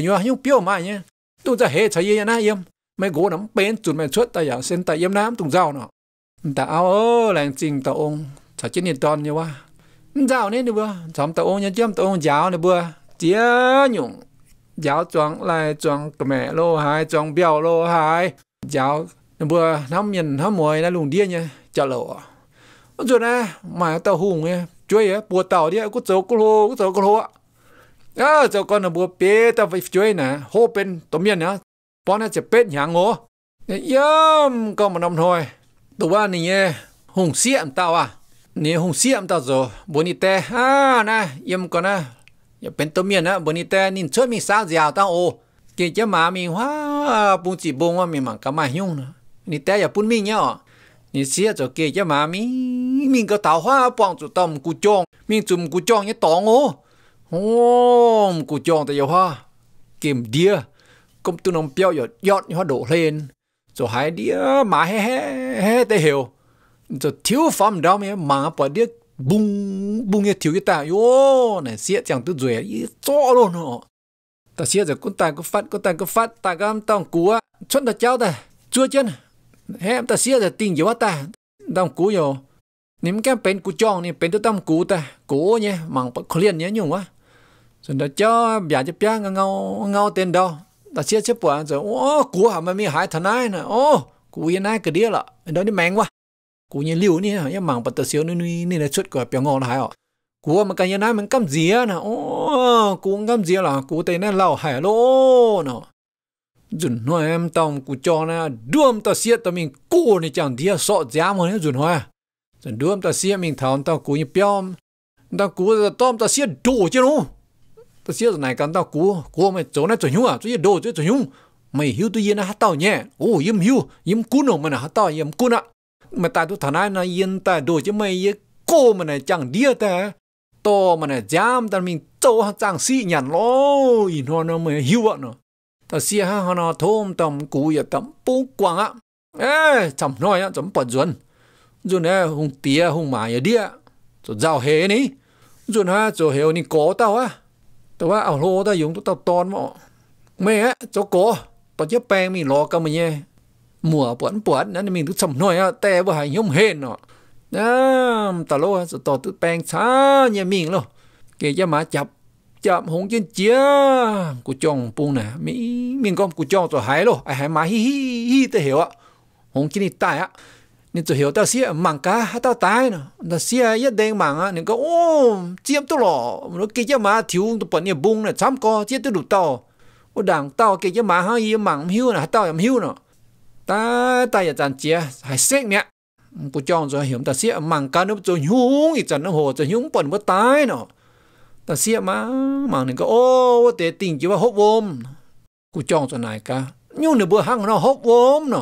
อ่ะเออเจ้าก็นบัวเป๊ะ tu ra hết chạy yên na yếm mấy gỗ nắm bén chuột mày chuột ta giả sen ta yếm tung dao nọ. Ta ao làng trình ta ông chả chết nhiệt toàn như wa dao nên được bữa. Chấm ta ông nhân chấm ta ông giáo này bữa. Chia nhung giáo choáng lại choáng mẹ lô hai, choáng biểu lô hai. Giáo này bữa năm nhân năm mười là lùng điên nha chả lộ rồi nè mà tao hùng nghe. Chơi á, bùa tàu đi á, cút dấu cút lô cút dấu cút lô Ờ, à cho con là bố bé ta phải chơi nè. Hô bên tôm miên nữa bọn nó chỉ bết nhà ngô yếm con một năm thôi. Tụi ba này nhé. Hùng xiêm tao à. Nè hùng xiêm tao rồi. Bố ni tè à nè yếm con nè giờ bên tôm miên nè, bố ni tè nín chơi mình sao dẻo tao ô. Kì chứ mà mình hóa bún chỉ bông mà mình mảng cả mà nhung nè. ni tè giờ bún mình nhau ni xia cho kì chứ mà mình. Mình có tao hóa bọn tụi tao cụ chong mình chùm cụ chong như tao ngô Hôm cụ chọn tại dầu hoa. Kìm đĩa. Công tư nông béo dọt dọt hoa đổ lên. Rồi hai đĩa mà hé hé hé tê hiểu. Rồi thiếu phẩm đau mẹ mà bỏ đĩa, bung bung nghe thiếu cái ta Yo này xịa chẳng tư rẻ Cho luôn họ. Ta xịa rồi con ta có phát, con ta có phát, Ta gam tông cú á Chân ta cháu ta, Chua chân. Hé em ta xịa rồi tình dấu ta Tông cú nhung á！rồi đó cho bia cho bia ngao ngao tiền đâu? Ta chia chấp bọn rồi, ô cú hả mà mi hại thằng này nè? Ô cú yên ai cái đĩa là đó đi mèn quá. Cú như liu nè nhưng mảng bắt tờ xíu nữa nè là xuất của bia ngon hại họ. Cú mà cái yên này mình cắm gì nè? Ô cú cắm gì là cú tên nó lâu hại lô nè. Dùn hoa em tông cú cho nè đuôm ta xiết ta mình cú này chẳng đĩa sợ giá mà nó dùn hoa. Dùn đuôm ta xiết mình thằng tao cú như bia tao cú tao ta xiết đổ chứ đúng tôi xíu này cần tao cú cú mày chỗ này chuẩn nhung à? Chỗ đồ, chỗ chuẩn nhung? Mày hiu tôi yên hát tao nhé. Ô yếm hiu yếm cú nó mà nó hát tao yếm cú nè mà ta tôi thằng này nó yên ta đồ chứ mày yếm cô mà này chẳng đĩa ta. To mà này jam ta mình châu hát chẳng xị nhàn lo yên hoa nó mày hiu vậy nó. Ta xia ha nó thôm tầm cú ya tầm bố quang á. Ê, chậm nói á, chậm bật dùn. Rồi nè hùng tía, hùng mà ya đĩa. Rồi giàu hề ní rồi ha rồi hiểu ní có tao á. แต่ว่าเอาโลได้ยงตัวตอนมอแม่จโกตอนเย็ยแปลงมีหลอกกันมั้ยเย่หมัวปวดปวนนั้นมีทุกสำน้อยอะแต่ว่าหายยมเห็นเนาะน้ำตะโลสตอตุแปลงช้าเนี่ยมีงเนาะเกยมาจับจับหงเจียนเจียกูจ้องปุงน่ะมีมีงก็กูจ้องตัวหายโลไอหายมาฮิฮิฮิแต่เหวอะหงกินนี่ตายอะ nên tôi hiểu, tao xia mảng cá tao tái nè. Tao xia nhất đen mảng á, nên có, ô, chiếm tôi lọ. Nó kia chứ mà thiếu tôi bận nhà bung này chăm co, chiếm tôi đủ tao. Ô, đảng tao kia chứ mà hai mảng hiu nè tao em hiu nè. Ta ta giờ chan chia hay xét nè cô chọn rồi hiểu, tao xia mảng cá nó rồi nhúng ít chân nó hồ rồi nhúng bận mất tái nè. Ta xia mà mảng nên có, ô tệ tình chứ mà hốt vôm cô chọn rồi này cả nhúng nửa bữa hăng nó hốt vôm nè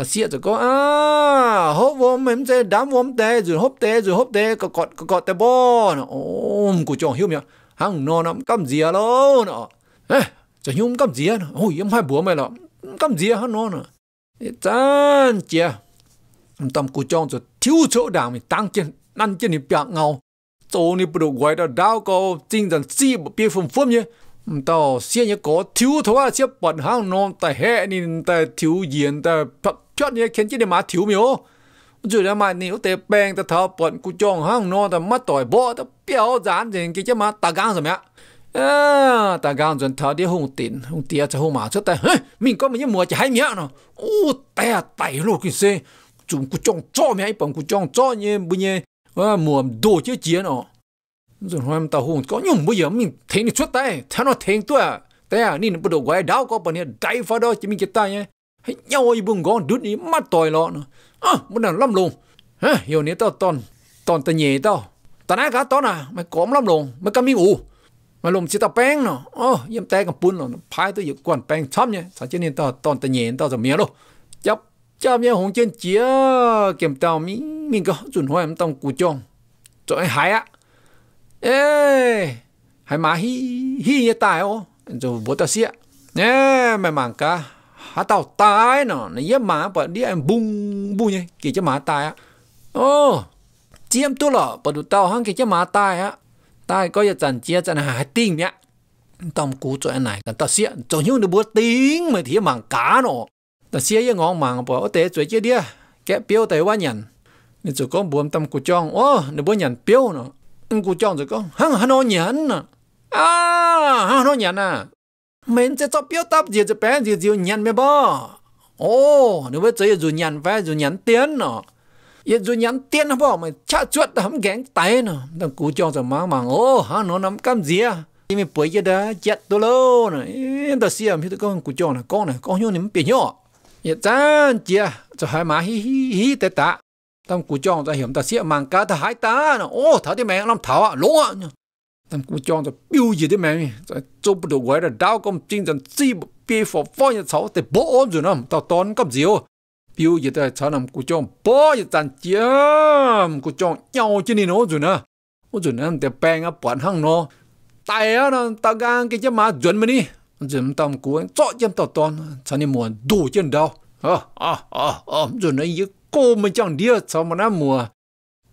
ta xia rồi có à hộp vôm em sẽ đám vôm tê rồi hộp tê rồi hộp tê có cọt có cọt tê bò nó ôm cụ chồng hiểu miệng hăng nó nằm cầm gì luôn nó ê cho nhung cầm gì nó ôi, em hai bữa mày là cầm gì hăng nó nó chán chia tâm cụ chồng rồi thiếu chỗ đảng mình tăng chân năn chân thì bẹt ngầu. Chỗ này bắt đầu quay đó đau có tinh thần si bị phun phun nhé tao xia nhớ có thiếu thôi xia bận hàng non tại hệ nên tại thiếu diện tại phát phát nhé khen chỉ để mà thiếu miếu. Rồi là mà nếu tệ bèn ta thao bận cô chọn hàng non tại mắt tỏi bỏ ta béo dán thì cái chứ mà ta gang gì mẹ. À ta gang dần thao đi hùng tiền hùng tiền cho hùng mà cho ta mình có mấy mùa chỉ hai miệng nó ô tè tẩy luôn cái xe. Chúng cô chọn cho mẹ bận cô chọn cho nhé bây giờ à mùa đồ chứ chiến nó rồi hôm tao hùng có nhung bây giờ mình thấy nó xuất tay. Thấy nó thấy tôi à. Thế à nên bắt đầu quay đau có bao nhiêu đại phá đó chỉ mình chết tay nhé hay nhau ấy bưng gòn đứt đi mắt tòi lọ nữa, à muốn làm lắm luôn ha hiểu nè tao toàn toàn tao nhẹ tao. Tao nói cả tao à mày cóm lắm luôn mày cầm miếng ủ. Mày lùm chỉ tao bén nó ô yếm tay cầm bún nó phái tôi dự quan bén chấm nhé. Sao cho nên tao toàn tao nhẹ tao rồi miếng luôn chấp chấp miếng hùng trên chia kiểm tao mi mình có chuẩn hoa em tông cù chong rồi hại á. Ê hay mà hi hi như tài ô. Rồi bố tao xịa nè mày mảng cả hát tao tai nó nó yếm mà bật đi em bung bung nhỉ, kì cho mà tai á. Ô chiếm tu lọ. Bật tụ tao hăng kì cho mà tai á. Tai có giờ chẳng chia chẳng hà tinh nhá. Tao cú cho anh này. Tao xịa cho những đứa bữa tiếng mà thì mảng cá nó tao xịa những ngon mảng bỏ tế chuối chia đi kẻ biểu tại quá nhận nên chú con buồn tâm cú chong ô nó bữa nhận biểu nó cú chong rồi con hăng hăng nó nhận à à hăng nó nhận à mình sẽ cho biểu tập gì cho bé gì gì nhận mày bò ô nếu với chơi dù nhận phải dù nhận tiền nó giờ dù nhận tiền nó bỏ mà chả chuột hầm gánh tay nó đang cú cho rồi má mà ô hả, nó nắm cam gì à? Thì mình bữa giờ đã chết tôi luôn này ta xem thì con cú cho này con này con hiếu nếm biển nhỏ giờ dạ, chán chia cho hai má hi hi hi tê tạ tâm cú cho cho hiểm ta xem à, mang cá ta hai ta nó ô thảo thì mẹ làm thảo à lỗ à tâm cụ chong cho biểu gì thế mẹ cho做不到位的刀咁精神知别佛方一草得保安住呢到当咁少表gì thế草nam cụ chong bỏ一阵尖cụ chong nhau trên đi nó rồi nè ô rồi nè để bèn á bọn hăng nó tại á nó ta gang cái chứ mà chuẩn mà đi dùm tâm cụ cho chém tao ton cho nên muốn đủ chân đâu à à à à rồi nó ý cô mình chẳng đi cho mà nó mùa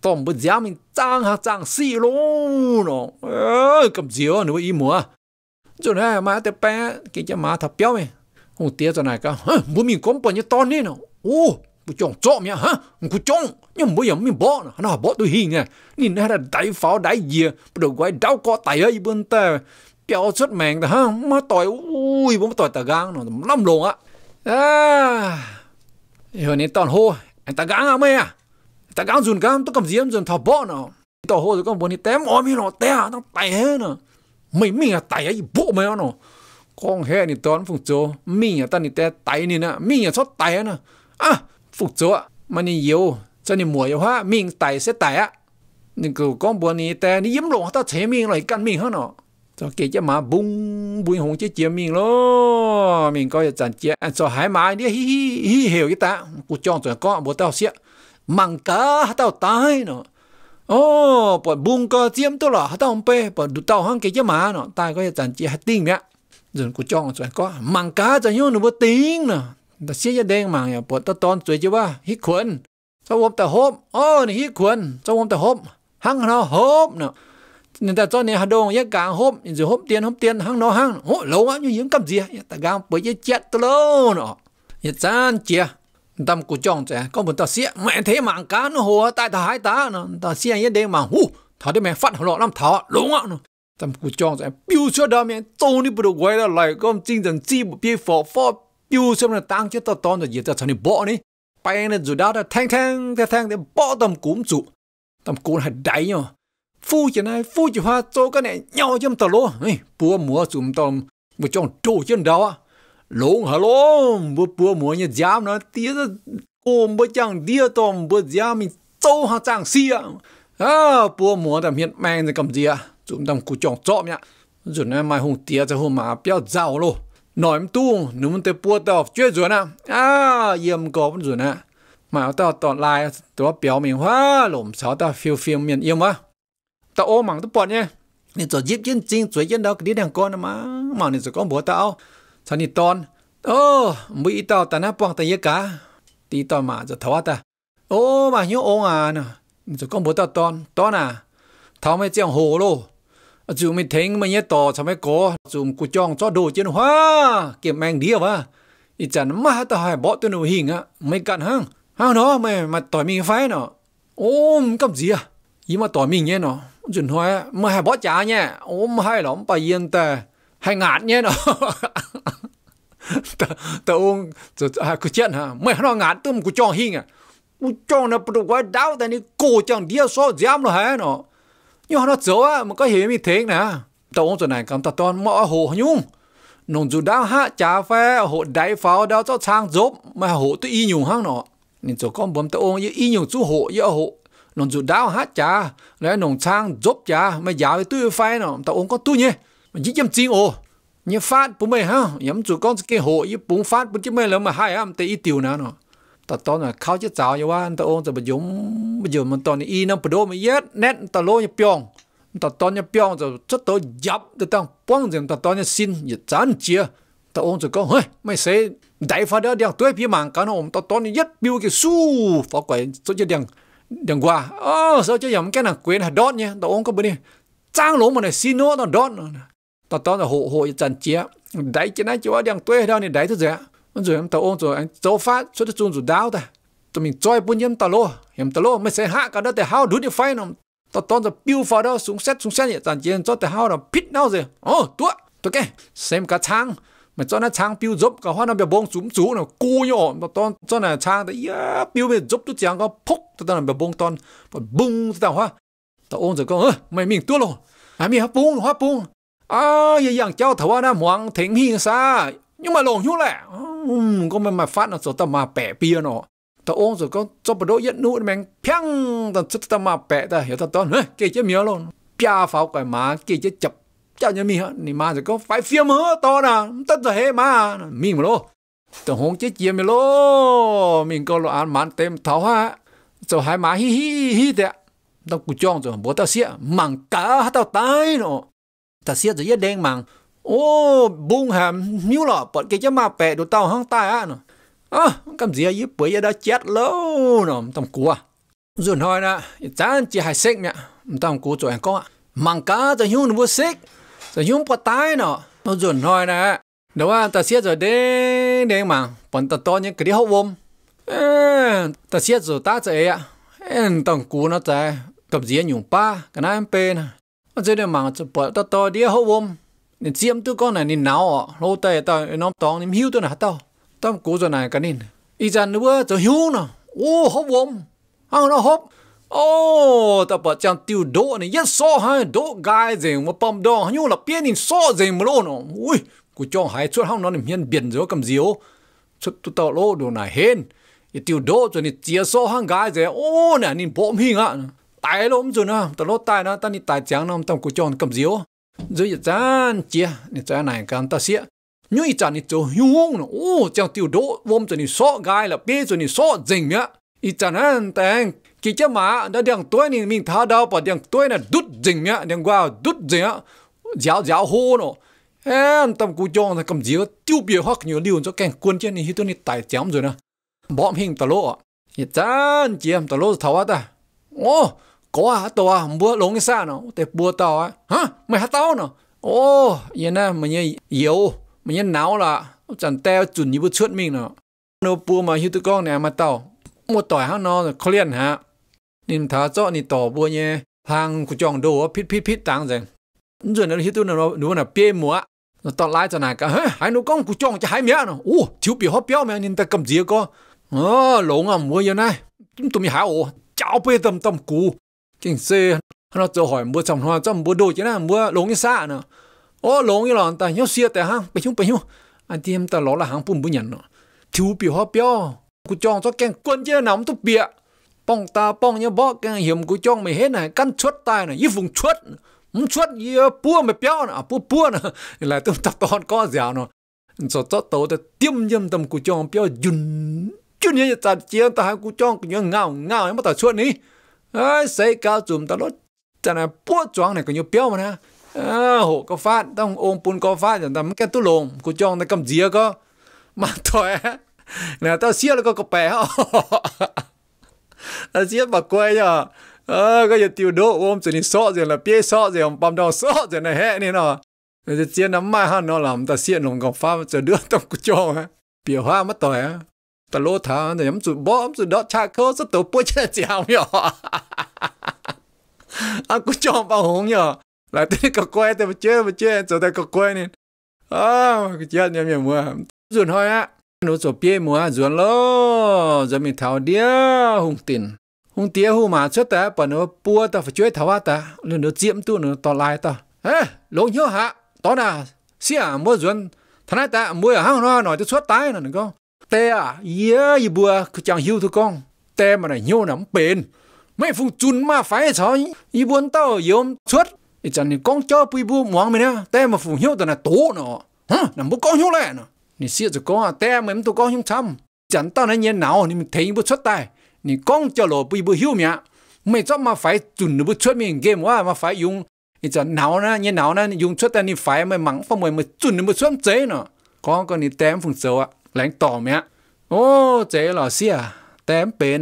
Tôm bữa giá mình trang hạt trang xì luôn. Nó ơ cầm diều nữa ý mùa. Rồi này mà te bé cái chứ mà thập béo mày. Không tiếc cho này cả bữa mình có bao nhiêu ton đi nó ô bữa chồng trộm nhá, hả bữa chồng nhưng bữa giờ mình bỏ nó bỏ tôi hình nè à. nhìn nó là đại pháo đại gì bắt đầu quay đau co tay ấy bên ta. Béo xuất mèn ta ha mà tỏi ui bố tỏi ta gang nó lắm luôn á. À. Hồi này toàn hô anh ta gang à mày à ta gắng dùn gắng tôi cầm diêm dùn thọ bỏ nó. Tao hô rồi con buồn đi tém ôm mi nó, té nó tay hết nó. Mày mi à tay ấy bộ mày nó. Con hè ni tón phục chỗ mi à ta ni té tay ni nè mi à chót tay nè. À phục chỗ mà ni yếu cho ni mùa yếu ha mi tay sẽ tay á. Nhưng cứ con buồn ni té ni yếm lộ ta chế mi lại căn mi hết nó. Cho kể cho mà bung, bùi hồng chế chiếm mình lo mình coi chẳng chế anh à, cho hải mai đi, hi hi hi hiểu cái ta. Cụ chọn rồi có bố tao xịa măng cá tao tai nó ô bọn bung cơ chiếm tôi là tao không bê bỏ tao hăng cái chứ mà nó tai có chẳng chỉ hai tiếng nè rồi cụ chọn rồi có măng cá cho nhau nó bớt tiếng nè ta xí ra đen mà nhà bọn ta toàn tuổi chứ ba. Hít khuẩn. Cho hôm ta hốp. Ô này hít khuẩn. Cho hôm ta hốp. Hăng nó hốp nữa nên ta cho nên hà đông ya càng hốp. Rồi hốp tiền hốp tiền, hăng nó hăng. Hỗ lâu á như những cầm gì ta gang bởi ya chết tôi lâu nữa ya chan chia tâm cụ chọn trẻ con muốn ta xia mẹ thế mạng cá nó hồ tại ta hai tá nó. Ta xia yên đêm mà hu thảo đi mẹ, phát hồ lọ làm thảo đúng không nó tâm cụ chọn trẻ biểu cho đam mẹ. Tôi đi bữa quay ra lại con chân rằng chi một bia phò phò biểu cho nó tăng cho ta tòn rồi giờ ta chẳng đi bỏ ní bay lên rồi đó là thang thang thang thang, để bỏ tâm cúm trụ tâm cúm là đáy nhở phu chỉ này, phu chỉ hoa cho cái này nhau chấm tờ lô ấy búa múa chúng tao một trong trổ chân đó á, lông hả bữa nó bữa tôm bữa mình hàng à, tầm hiện mang cầm chọn chọn nhá, rồi này mai hùng tía cho hôm mà béo giàu luôn nói tu nếu muốn tới bùa tao chơi rồi nè à yếm có rồi nè mà tao tọt lại tao béo mình hoa lồm sáu tao phiêu phiêu miền yếm á tao ôm mảng tao bọt nhé nên cho giúp chân chính chuối chân đâu cái đi con mà mà nên cho con bùa tao sao nè ton ô mỹ tao ta nè bong ta yết cả tí tao mà cho tháo ta ô mà nhớ ô à nè cho con bùa tao ton ton à tháo mấy chiang hồ luôn dù mình thấy mà nhớ tỏ cho mấy có dù cụ chong cho đồ trên hoa kiếm mang đi à ít chẳng mà tao hay bỏ tôi nụ hình á mấy cạn hăng hăng nó mà mà tỏi mình phái nó ôm cầm gì à ý mà tỏi mình nhé nó chuẩn hoa mà hay bỏ trả nhé ôm hay lắm bà yên ta hay ngạt nhé nó ta ôm à cứ chết hả mày nó ngạt tôi cụ chong hình à cụ chong nó bự quá đau tại ni cổ chẳng đi so giam nó hả nó nhưng nó走啊，มันก็เห็นมีเทงนะตรงจุดไหนกันตะตอนมอโหยุ่งนงจุดดาวฮะจ่าแฟโหไ hay ngạn nhé, nó. Ta ông cái chuyện ha mấy nó ngạn tôi cũng cho hình à? Cũng cho nó bắt đầu quay đau tại nên cô chẳng đi so giam nó hả, nó? Nhưng nó chỗ á, mà có hiểu như thế nè. Ta ông chỗ này cầm ta toàn mọi hồ nhung? Nông dù đau hạ chả phê, hộ đáy pháo đau cho sang giúp mà hộ tôi y nhung hăng nó. Nên chỗ con bấm ta ông y nhung chú hộ y hộ. Nông dù đau hạ chả. Lấy nông sang giúp chả, mà giáo tôi phê nó. Ta ông có tôi nhé. มันยิ่งจริงโอ้เนี่ยฟาดปุ๊บไม่ฮะยำจุก้อนสเกโหยี่ปุ่งฟาดปุ๊บจะไม่แล้วมาให้อ่ะมันแต่อีติวนะเนาะ ta to là khao chứ chào như wa ta ôn ta bây giờ bây giờ mình to này y nó bự đô mà yết nét ta lô như piong ta to như piong rồi chất to dập ta tăng bông rồi ta to như xin như chán chia ta ôn rồi có hơi mày sẽ đại phát đó đang tuổi phía mạng cái nó ta to như yết biểu cái su phá quậy số cho đang đang qua ờ sao cho yếm cái nào quên hạt đốt nhé ta ôn có bên này trang lỗ mà này xin nó nó đốt ta to là hộ hộ chán chia đại cái này cho đang tuổi đâu này đấy thứ gì rồi em, tao ôn rồi, anh châu phát số đó chung rồi đau ta. Tụi mình chơi bốn em tao lo em tao lo mới sẽ hạ cả đó để hao đuổi đi phai nó tao tao là biểu phá đó, xuống xét xuống xét vậy tàn chiến cho để hao nó pít nào rồi. Ô tua tôi cái, xem cả trang mà cho nó trang biểu giúp cả hoa nó bị bong súng chú nó cua nhỏ mà tao cho nó trang đấy ya biểu bị giúp tôi chẳng có phúc, tao là bị bong ton bung tao hoa. Tao ôn rồi con, ơ, mày mình tua luôn à mày hấp bung hấp bung à vậy dạng cháu thầu na muang thỉnh hiền sa nhưng mà lồng nhú lẹ có mà mà phát nó số tầm mà bẻ bia nó. Ta ôn rồi có cho bữa đó nhận nụ mình phăng ta chất tầm mà bẻ ta hiểu ta tao hey kì chế miếng luôn. Pia pháo cái má, kì chế chập. Chả nhớ mi hả? Nị mà rồi có phải phim hả to nè tất rồi hết mà mình mà lô. Ta hôn chế chia mi lô. Mình có lo ăn mặn tem tháo ha. Rồi hai má hi hi hi thế tao cụ chong rồi, bố tao xía mảng cá tao tay nó ta xiết rồi yết đen màng, ô bung hàm miêu lọ bọn cái chứ mà bẻ đồ tàu hăng tai á nó à cầm gì bưởi bữa giờ chết lâu nó tầm cua rồi à. nói nè chán chỉ hai xích nhá tầm cua rồi anh có mang cá cho hiu nó bữa xích cho hiu bữa tai nó nó rồi nói nè đâu à ta xiết rồi đen đen màng, bọn ta to những cái đi hậu vôm. Ta xiết rồi ta chạy ạ. Em tầm cua nó chạy cầm gì nhung pa cái này em pe nè mà chơi được mạng chụp bọt tao đi học vôm nên chiếm tu con này nên náo ạ. Lâu tay tao nó tao nên hiu tu này tao? Tao cố rồi này cái nên. Ý rằng nữa cho hiu nè ô học vôm anh nó học ô 我这点忙就不到到底好我，你尖都讲呢，你脑哦，老大到那当你 hiểu 到哪到，当古着哪个呢？一阵 nữa 就 hiểu 呢，哦好我，啊那好，哦，ta bảo chẳng tiêu độ này, nhất so hai độ gai gì mà bom đo, nhưng là biến thì so gì mà luôn nó, ui, cụ cho hai chút hông nó niệm hiền biển rồi cầm diếu, chút tụ tao lô đồ này hên, tiêu độ cho thì chia so hăng gai gì, ô nè, nhìn bom hình ạ tài lỗ rồi à, nó tao lỗ tài nó, tao đi tài trắng nó tao cứ chọn cầm diếu rồi giờ chán chia nè chán này càng tao xịa. Như ý chán nè chỗ hiu nó ô chàng tiêu đỗ vôm rồi nè sọ gai là bê rồi nè sọ dình nhá ý chán hắn tèng kỳ chá mà đã đang tuổi nè mình tháo đau và đang tuổi nè đút dình nhá đang qua đút dình á. Giáo giáo hô nó. Em tầm cú chọn là cầm diếu tiêu biểu hoặc nhiều điều cho càng quân trên nè tôi nè tài chém rồi nè. Bom hình tao lỗ. Ý chán chiêm tao lỗ tháo ta. Ô có à tàu à mua lông cái sao nó để bua tàu à hả? Mày hát tàu nó ô yên na, mày nhớ yếu. Mày nhớ não là chẳng teo chuẩn như bút chuột mình nó nó bua mà hiu tôi con này mà tàu mua tỏi hát nó khó liền hả? Nên thả cho ni tàu bua nhé. Hàng của chồng đồ pít pít pít tăng rồi rồi nó hiu tôi nó nó là bia mua, nó tao lái cho này cả hả? Hai nó con của chồng cho hai mẹ nó ô thiếu biểu hấp béo mẹ nên ta cầm gì có ờ lộn à mua giờ này tụi mình hả ồ cháu bê tâm tâm cú kinh xe nó cho hỏi mua chồng hoa cho mua đồ chứ nào mua lộn cái xa nữa. Ô lộn cái lòn ta nhau xia tại hang bây chung bây chung anh tiêm ta ló là hàng bún bún nhận nó thiếu biểu hoa biểu cú chọn cho keng quân chứ nào tôi bịa. Bong ta, bong nhớ bó cái hiểm cú chọn mày hết này căn chuốt tai này y vùng chuốt, muốn chuốt y bua ờ, mày biểu nè bua bua nè lại tôi tập toàn có dẻo nó cho cho tàu ta tiêm nhâm tâm cú chọn biểu dùn. Chứ như ta chia ta của chồng cũng nhớ ngào ngào, em bắt đầu chuốt ní ai xây cao chùm ta lót cho nên buốt choáng này có nhiều béo mà nè. À hộ có phát, tao ôm bún có phát rồi ta mới cái tu lồng cô chồng ta cầm dìa có mà thôi, nè, tao xia là có có bè. Hả tao xia bà quay nhở ờ cái gì tiêu đỗ ôm chỉ nên sọ rồi là bia sọ rồi băm đầu sọ rồi này hết nè. Nó rồi chia nắm mai ha nó làm ta xia nó còn pha chờ đưa tao cô cho ha biểu hoa mất tội á ta lô thà thì nhắm tụi bom tụi đó cha khô rất tổ bôi chết chèo nhở? À cũng cho bao hùng nhở? Lại tới cái quay tới mà chơi mà chơi rồi tới cái quay nè à cái chết nhầm nhầm mua. Rồi thôi á. Nó cho bia mua rồi lô. Rồi mình tháo đĩa, hùng tin hùng tía hùng mà chết ta, bà nó bua ta phải chơi tháo ta. Lên nó chiếm tu, nó to lại ta. Ê, lỗ nhớ hả? Đó là xia mua rồi thằng này ta, mua à, ở hang nó nói tôi xuất tái nè con tè à yê y bùa, cứ chẳng hiểu thôi con. Tè mà này nhiều lắm bền. Mấy phùng chun mà phải cho y buôn tao yếm xuất y chẳng này con cho bùi bùa muang mình á. Tè mà phùng hiểu tao là tố nó. Hả? Nằm bố con hiểu lẹ nó. Nì xia cho con à tè mà em tao con hiểu chăm chẳng tao này nhẹ nào, nì mình thấy bùa xuất tay nì con cho lộ bùi bùa hiểu mẹ. Mấy cho mà phải chun nó xuất mình game quá, mà phải dùng. Y chẳng nào nè nhẹ nào nè dùng xuất tay nì phải mà mắng phong mày mà chun nó xuất chế nó. Con con nì tè phùng sâu à แหลงต่อเมียโอ้เจ๋หล่อเสียแต้มเป็น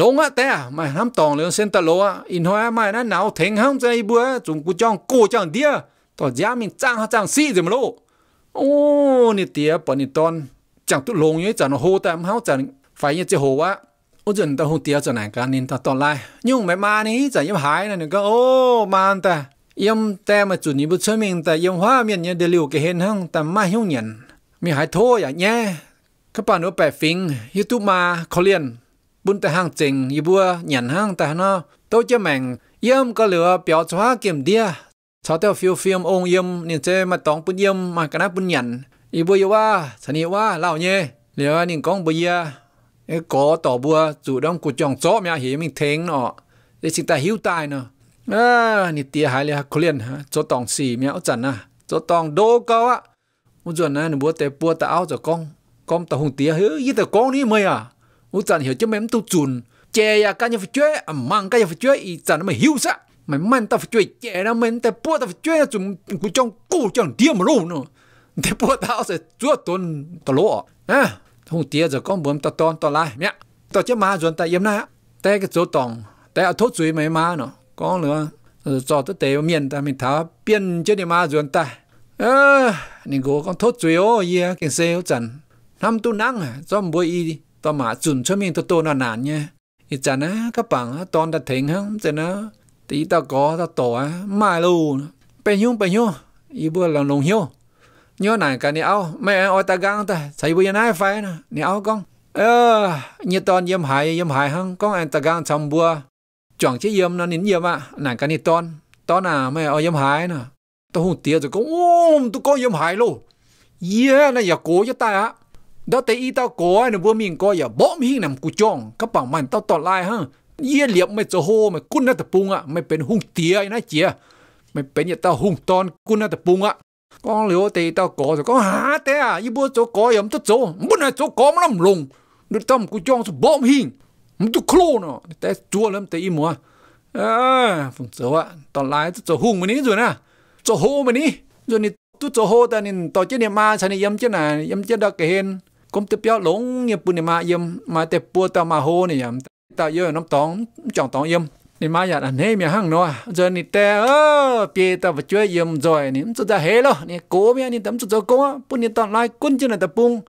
ลงอะแต่ไม่ทำตองเรื่องเส้นตะโลอะอินหัวไม่นั้นหนาวเถงห้องใจบัวจุงกูจ้องกูจ้องเดียต่อยามิงจ้างเขาจ้างซี่จะมาโลโอ้นี่เตียปนี่ตอนจังตุลงยี่จันโหแต่เขาจันไฟยี่จะโหวะโอ้จันตะโหเตียจันไหนการนินตะตอนไรยุ่งไม่มานี่จันยังหายนะนี่ก็โอ้มาแต่ยังแต่มาจุดนี้บุเชมิงแต่ยังว่าเมียนเนี่ยเดลิวก็เห็นห้องแต่ไม่ยุ่งเมีหายโทอย่างเนี้ยก็ปานัวแปฟิงยูทูบมาเขาเรียนบุญแต่ห้างจริงยีบัวหยันห้างแต่เนาะโตเจ้าแมงเยี่ยมก็เหลือเปียวช้าเกี่ยมเดียชาวเต้าฟิวฟิวองเยี่ยมเนี่ยเจมาตองปุ่นเยี่ยมมากระนับปุ่นหยันอีบัวยว่าชนีว่าเล่าเนี่ยเหลือนิ่งกองบัวยเอ้ก่อต่อบัวจู่ดองกูจ่องจ้เมีเหี้ยมิงเทงเนาะได้สิ่งแต่หิวตายเนาะอ่านี่เตียหายเลยฮะเขาเรียนฮะโจ้ตองสี่เมียเอาจันนะโจ้ตองโดก็อะ u chuẩn này bữa tè bữa ta áo cho con. Con ta hùng tía, hứ, ý ta con ní mày à? U chuẩn hiểu chứ mày tu chùn. Chè ya cái nhà phải chơi à mang cái nhà phải chơi ý chuẩn mày hiểu sao? Mày mang ta phải chơi chè nó mày tè bữa ta phải chơi chúng cũng trong cổ trong điên mà luôn nữa. Tè bữa ta áo sẽ chúa tuần ta lỗ à hùng tía cho con bấm ta ton ta lại mẹ ta chứ mà chuẩn ta yếm na tè cái chỗ tòng tè ở thốt suy mày mà nó con nữa ờ, cho tới tè miền ta mình tháo biên chứ đi mà chuẩn ta ơ ni go con thốt chuối ô ye cái xe ô chân năm tu năng à cho bôi y to mà chuẩn cho mình to to nó nản nha y chân á các bạn á, toàn đã thèn hăng chân á tí ta có ta tổ á mai luôn bên nhung bên nhung y bữa lòng lòng hiếu nhớ này cả này áo mẹ ôi ta gang ta thấy bây giờ phải nè nè áo con. Ơ như toàn yếm hải yếm hải hăng con anh ta gang trong bữa chọn chiếc yếm nó nín yếm à này cả nè toàn. Toàn à mẹ ôi yếm hải nè tôi hùng tiếc rồi có ôm tôi có yếm hại luôn yeah này giờ cố cho ta á đó tại ý tao cố này vừa mình có giờ bỏ mình nằm cụ chong các bạn mình tao tọt lại ha yeah liệp mày cho hô mày cún nó tập bung á mày bên hùng tiếc này chia mày bên nhà tao hùng ton cún nó tập bung á con liều tại tao có rồi có hả thế à ý bữa chỗ có yếm tất chỗ muốn này chỗ có mà làm lùng được tâm cụ chong số bỏ mình mình tôi khô nó tại chua lắm tại ý mua à phụng số á tọt lại chỗ hùng mình ní rồi nè 做好嘛你，就你 tu cho hô ta nên tổ chức niệm ma sang yếm chứ này yếm chứ đó cái hen cũng tiếp béo lủng như bún niệm ma yếm mà tiếp bùa ta mà hô này yếm ta yêu nó tòng chọn tòng yếm nên mà giờ anh hay mi hăng nó giờ ni te ơ bia ta vật chơi yếm rồi ni chúng ta hết rồi ni cố mi ni tấm chúng ta cố bún ni tòng lại quân chứ này ta bung mà tại ý ta cố anh ta giờ ni xin hết miền quân bèn lô hai quân bè phim miền man mà ni tỏ ta mình xuất tập bung mi giáo sâu lô hai giáo miền hộ chỗ này chỗว่าจวงนั้นละ cho hô mà ní. Rồi ni tu cho hô ta ni tao chết niệm ma, sao ni yếm chết nà? Yếm chết đó cái hen cũng tiếp gió lúng nghiệp bùn niệm ma yếm. Mà tiếp bùa tao mà hô ni yếm. Tao yêu nắm tòng chọn tòng yếm. Ni ma yạt anh hay mi hăng nó rồi à. ni te ơ bia tao vật chơi yếm rồi ni chúng ta hê lo ni cố mi anh ni tấm chúng cho cố. Bùn ni tao lại quân chân là tập bung.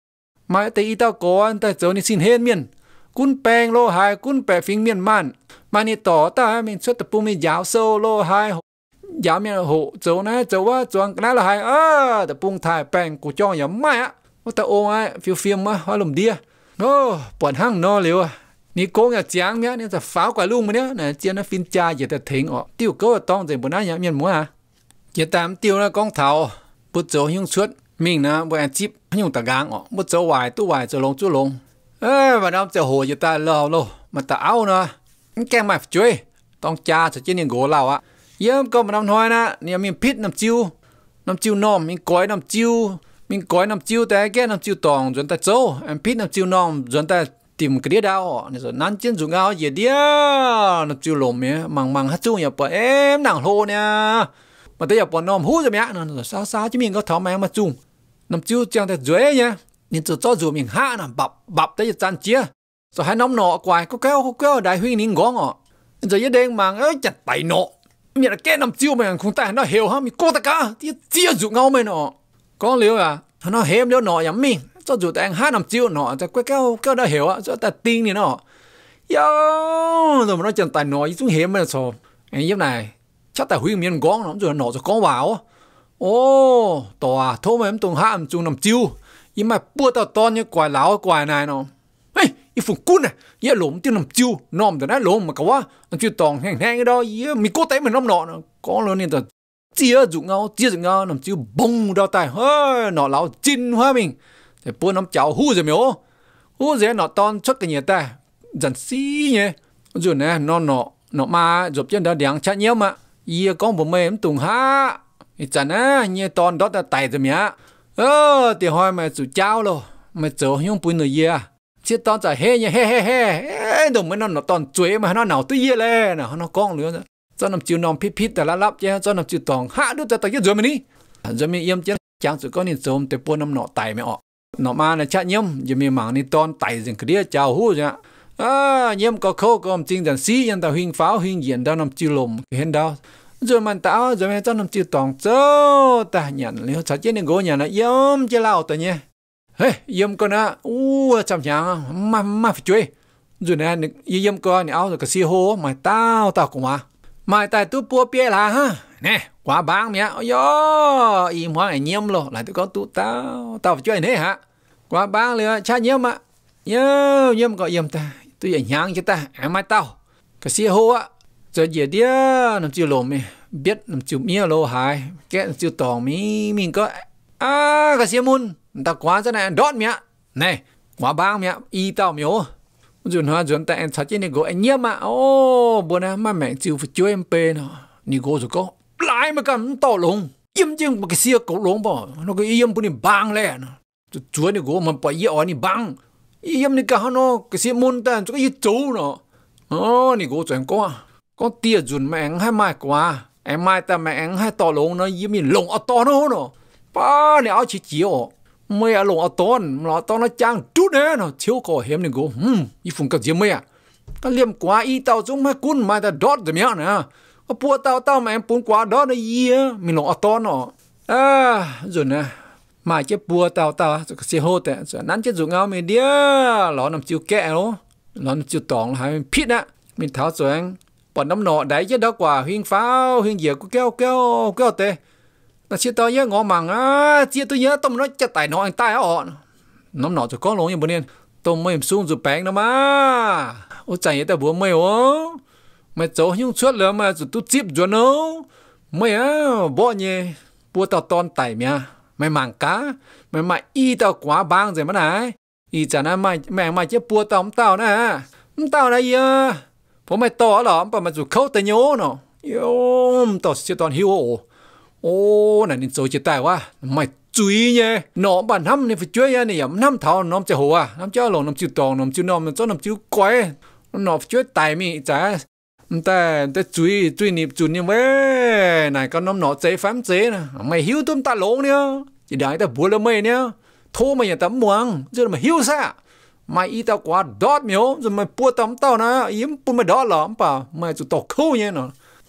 Mà tây y tao cố anh ta giờ ni xin hên miên. Cún bèn lô hai, cún bè phình miên man. Mà ni tỏ ta, mình xuất tập bung mi giáo sâu lô hai giá miệng hộ chỗ này chỗ á chuang cái là hay à ta bung thải bèn của cho nhà mai á mà ô ai phiêu phiêu mà hoa lùm đi ô bọn hang nó liều à ní cố nhà chàng nhá nên ta pháo quả luôn mà nhá nè chia nó phim cha giờ ta thính ọ tiêu cố tông gì bọn ai nhà miệng múa à giờ tạm tiêu là con thảo bút chỗ hiung xuất mình nè bọn chip hiung ta gang ọ bút chỗ hoài tu hoài chỗ lông chỗ lông ê mà nó chỗ hồ giờ ta lò lô mà ta áo nè cái mày chơi tông cha sẽ chia nên gỗ lao á yếm có mà năm thôi na nè, mình pít năm chiu. Năm chiu nom mình cõi năm chiu. Mình cõi năm chiu tại cái năm chiu tòng chuẩn ta châu em pít năm chiu nom chuẩn ta tìm cái đĩa đau rồi nắn chân dùng áo gì đĩa. Năm chiu lồm nhé mằng mằng hát chung nhập bọn em nàng hô nè. Mà tới nhập bọn nom hú rồi mẹ. Nè sao sao chứ mình có thảo mẹ mà chung năm chiu chẳng ta dưới nhé nên cho cho dù mình hạ nè bập bập tới chân chia. Rồi hai nóng nọ quài, có kéo có kéo đại huy nín gõ ngọ rồi giờ đen màng ấy chặt tay nọ mình là cái năm chiêu mày không tại nó hiểu ha mi cố tất cả chia dụ ngâu mày nọ. Có liêu à nó hém liều nọ giống mình. Cho dù tại hát nằm chiêu nọ, cho quay kéo kéo đã hiểu á, cho ta tin thì nó yo, rồi mà nó chân tài nọ chúng hém mà sao anh giúp này, chắc tại huy miền gón nó rồi nọ cho có vào ô, tòa thôi mà em tuồng hát chung nằm chiêu. Nhưng mà bữa tao to như quài lão quài này nó hey y phụ cún này y lồm tiêu nằm chiu, nòm từ nãy lồm mà cả á, nằm chiêu tòng hèn hèn cái đó. Y mi cố tay mình nòm nọ có luôn nên tao chia dụng ngao chia dụng ngao nằm chiu bông đau tay, hơi nọ lão chín hoa mình. Thì bữa nằm cháu hu rồi miếu. Hu rồi nọ ton xuất cái nhà ta. Dần xí nhé. Rồi nè nọ nọ nọ mà giúp chân nó đèn chả nhiều mà. Ia con bố mẹ em tung ha ít chẳng á nhé ton đó ta tài rồi mía ơ thì hỏi mà chủ cháu lo mà chỗ không bún nữa ia chỉ ton trả he nhé he he he đồng mới nó nó ton chuối mà nó nào tôi ia lên nó con nữa cho nằm chiều nòng pít pítแต่ละรับเจ้าcho nằm chiều tòng hạ đứa ta ta cái rồi mình đi rồi mình yếm chứ chẳng chỉ có nên zoom để buôn nằm nọ tài mẹ ọ nọ mà là chắc nhâm giờ mình mang đi ton tài dừng cái đĩa chào hú chứ à nhâm có khâu có ông chính rằng xí nhân ta huynh pháo huynh diện đó nằm chiều lùm hiện đâu rồi mình tạo rồi mình cho nằm chiều tòng cho ta nhận liệu sao chết nên gỗ nhà nó yếm chứ lao ta nhé hey yếm con á u chăm chàng mà mà phải chơi rồi nè yếm con áo rồi cái xì hô mà tao tao cũng mà. Mai tại tu bùa bia là ha? Nè quá bang mẹ yo im hoang này nhiễm lo lại tụi con tu tao tao phải chơi này hả? Quá bang liền, cha nhiễm mà nhớ nhiễm có yếm ta tôi ảnh nhang cho ta em mai tao. Cái xì hô á giờ giờ đi nằm chiều lồm mi biết nằm chiều mía lô hài cái nằm chiều tòng mi mình có à cái xì mun ta quá thế này đón mẹ. Này quả bang mẹ, y tao miếu. Dùn hoa dùn ta anh thật này gỗ anh nhớ mà. Ô bữa nay à, mà mẹ chịu phải chơi em pê nó. Ni gỗ rồi có lại mà cầm to luôn yếm chừng một cái xe cổ luôn bỏ. Nó cái yếm bữa này bang lẹ nó. Chúa này gỗ mà bỏ yếm này bang. Yếm này cả nó, cái xe môn ta cho cái chú nó. Ô, này gỗ chuyện có. Có tia dùn mẹ anh hai mai quá. Em mai ta mẹ anh hai to luôn nó yếm ni lông ở to nó nó. Ba này áo chỉ chiếu mày à lồng à tôn nó tao nó chang chút nè nó thiếu cổ hiếm nên go hmm y phun cặp gì mày à ta liêm quá y tao chúng mà cún mày ta đốt rồi miệng nè có bùa tao tao mà em bún quá đó nó y á mình lồng à tôn nó à rồi nè mà chết bùa tao tao sẽ hô tệ rồi nắn chế dùng áo mày đĩa lọ nằm chiều kẹ nó lọ nằm chiều tòng, hai mình pít á mình tháo rồi anh bọn nó nọ đấy chứ đó quả huyên pháo huyên diệt của kéo kéo kéo tệ ยี่ยมีลงเอาต้นเนาะอ่าจุดนะมาเจ็บปัวเต่าเต่าจะเสียโหแต่ส่วนนั้นจะจุงเอาไม่เดียหลอนน้ำจิ้วแก่เนาะหลอนน้ำจิ้วตองหายพิษนะมีเท้าสวยปอนน้ำหนอได้จะดอกกว่าหิ้งฟ้าหิ้งเหยียบก็แก้วแก้วแก้วเตะ là chia tao nhớ ngõ màng á chia tôi nhớ tôm nó chặt tài nó anh tai họ nó nọ cho con lông như bữa nay tôm mày xuống rồi bén nó mà ô chạy tao bữa mày ô mày cháu nhung suốt rồi mà rồi tôi chip rồi nó mày á bỏ nhé bữa tao ton tài mẹ mày màng cá mày mày y tao quá bang rồi mà này y chả na mày mẹ mày chứ bữa tao tao nè tao này à ผมไม่ต่อหรอปะมันจุเข้าแต่โยเนาะโยมต่อเสียตอนหิวโอ ô, này nên số chế tài quá. Mày chui nhé. Nó bản hâm nên phải chơi anh này ấm năm thảo nó chơi hồ à. Nó chơi lồng nó chịu tòng nó chịu nom nó cho nó chịu quái. Nó chơi mi chả. Ta ta chui chui nịp chui nịp về này, con nó nó chế phám chế nè. Mày hiếu tôm ta lỗ nhá chỉ đáng ta bùa là mày nhá thô mày nhà tấm muang chứ mà hiếu sao mày y tao quá đót miếu. Rồi mày bùa tấm tao nè. Yếm bùa mày đót lắm bà. Mày chụp tao khâu nhé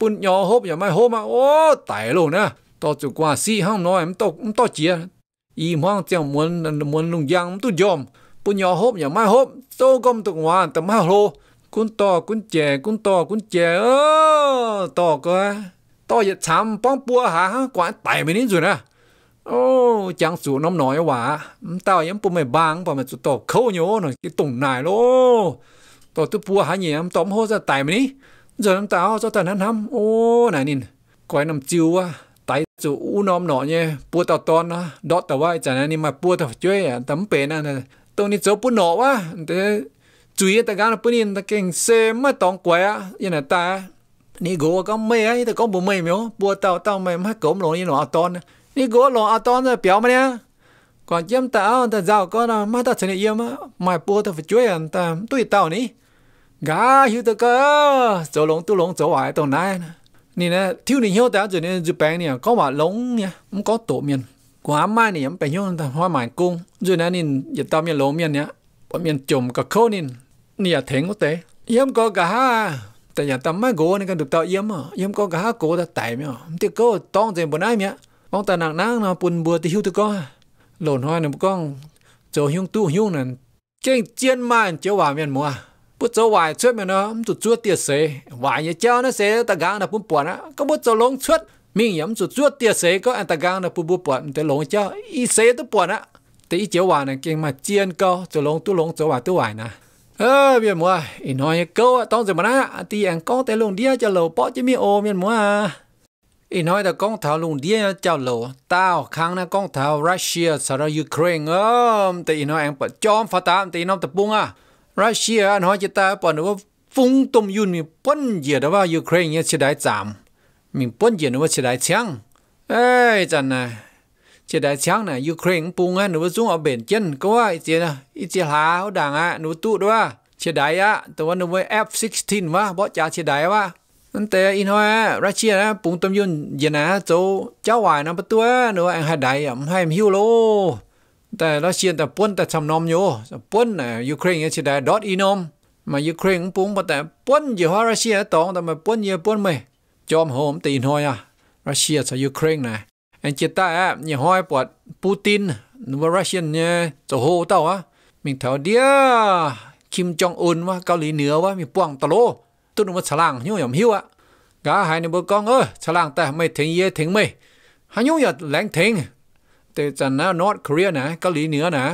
ก็กว่าตัวน่ะเห็ดหาเจ้าหัวมันจะกว่า năm nói đi rồi yang cháu diện đâu mình đang vốn rồi đọc cháu chỉว่าmình ơ quả mà cái cáo mà cái sự muốn cho này dùng cho ta quả thằng cái băng phải có dùng cho ta y hoang to tu khâu com to quả này chẳng muốn nhẹ nhầm bún nhỏ hộp nhà mai hộp mà ô tải luôn nè to chủ quả si hang nói em to em to chia y hoang chẳng muốn muốn lùng giang tu yom bún nhỏ hộp nhà mai hộp to com tu quả tầm hai lô คุณต่อคุณแจคุณต่อคุณแจเออต่อก็ต่ออย่าทำป้องปัวหากว่าไต่ไปนี้จุนะโอ้จังสูน้ำหน่อยว่าเต่ายังปุ่มไม่บางป่ะมันจุดต่อเข้าโยหน่อยตุ่งนายโลต่อตัวปัวหาเหยี่ยมต่อมโหจะไต่ไปนี้giờน้ำเต่าจะแต่นั้นทำโอ้ไหนนินก้อยน้ำจิวว่ะไต่จูอู้น้อมหน่อยเนี่ยปัวต่อตอน giờ năm táo cho tần hắn hăm. Ô, này nhìn quái năm chiêu á tay chỗ u nom nọ nhé. Bua tao ton á. Đó tàu vai chẳng nên mà bua tao chơi à. Tấm bể nè tôi đi chỗ bua nọ quá. Thế chú ý ta gan bữa nhìn ta kinh xe mà tòng quái á. Như là ta, ni gỗ có mây ấy ta có bộ mây miếu. Bua tao tao mày mà cổm lộn như nọ ton ni gỗ lộn à ton rồi béo mà nè. Còn chém tao ta giàu con à. mà ta chơi này yếm á mày bua tao phải chơi à. Ta tôi tao ní gà hiểu được cơ, chỗ lông tu lông chỗ ai tàu này nè. Nè, thiếu nè hiểu đã rồi nè chụp bánh nè, có mà lông nè không có tổ miền. Quá mai nè em bánh hiểu là hoa mai cung. Rồi nè nên giờ tao miền lông miền nè bọn miền chùm cả khâu nè nè à, thèn có tế em có gà tại giờ tao mai gỗ nên cần được tao em à. Em có gà cố ta tại mẹ thì cố tông trên bữa nay mẹ ông ta nặng nặng nó buồn bùa thì hiểu được cơ lồn hoài nè con, chỗ hiung tu hiung nè. Trên chiên mà chỗ hoài miền mùa bút cho hoài chút mà nó chút chút tiệt xế hoài như cho nó xế ta gang là bún bún á có bút cho lông chút mình nhắm chút chút tiệt xế có anh ta gang là bún bún bún để lông cho y xế tôi bún á thì y chiếu hoài này kinh mà chiên câu cho lông tôi lông cho hoài tôi hoài nè. Ơ biết mua ý nói câu á tao rồi mà á thì anh có thể lông đĩa cho lâu, bỏ chứ mi ô biết mua à nói là con thảo lùng đĩa chào lâu, tao khang là con thảo Russia sau đó Ukraine. Ơ thì ý nói anh bật cho phát tạm thì nói tập bung à รัสเซียอันหอจิตาปอนว่าฟุ้งตมยุ่นมีป้นเหยียดว่ายูเครนเนี่ยเสีดายจามมีป้นเหยียดว่าเสีดายเชียงเอ้ยจันนะเสีดายเชียงน่ะยูเครนปูงานหนูว่าซุ่งเอาเบนเจนก็ว่าอีเจนะอีเจหาเขาด่างอะหนูตู้ด้วยว่าเสีดายอะแต่ว่าหนูว่า F16 ว่าบ่จ่าเสียดายว่านั่นแต่อีน้อยรัสเซียนะปุงตมยุ่นเยนะโจเจ้าวายนะประตัวหนูว่าอันหาดได้อะไม่ให้มิวโล แต่รัสเซียแต่ป้นแต่ทำนมอยู่ป้นน่ะยูเครนยังจะได้ดอทอีนมมายูเครนปุ่งแต่ป้นอยู่ว่ารัสเซียตองแต่มาป้นเยอะป้นไม่จอมโหมตีนหอยอะรัสเซียกับยูเครนนะ anh chỉ ta á nhà hỏi bọt Putin và Russian nha cho hồ tao á mình thảo đĩa Kim Jong Un wa เกาหลีเหนือว่ะมีป่วงตะโลตุ้นมาฉลางหิ้วหย่อมหิ้วอะกาหายในบกองเออฉลางแต่ไม่ถึงเย่ถึงไม่หายุ่งอย่าแรงถึง แต่จันนะ North Korea นะเกาหลีเหนือนะ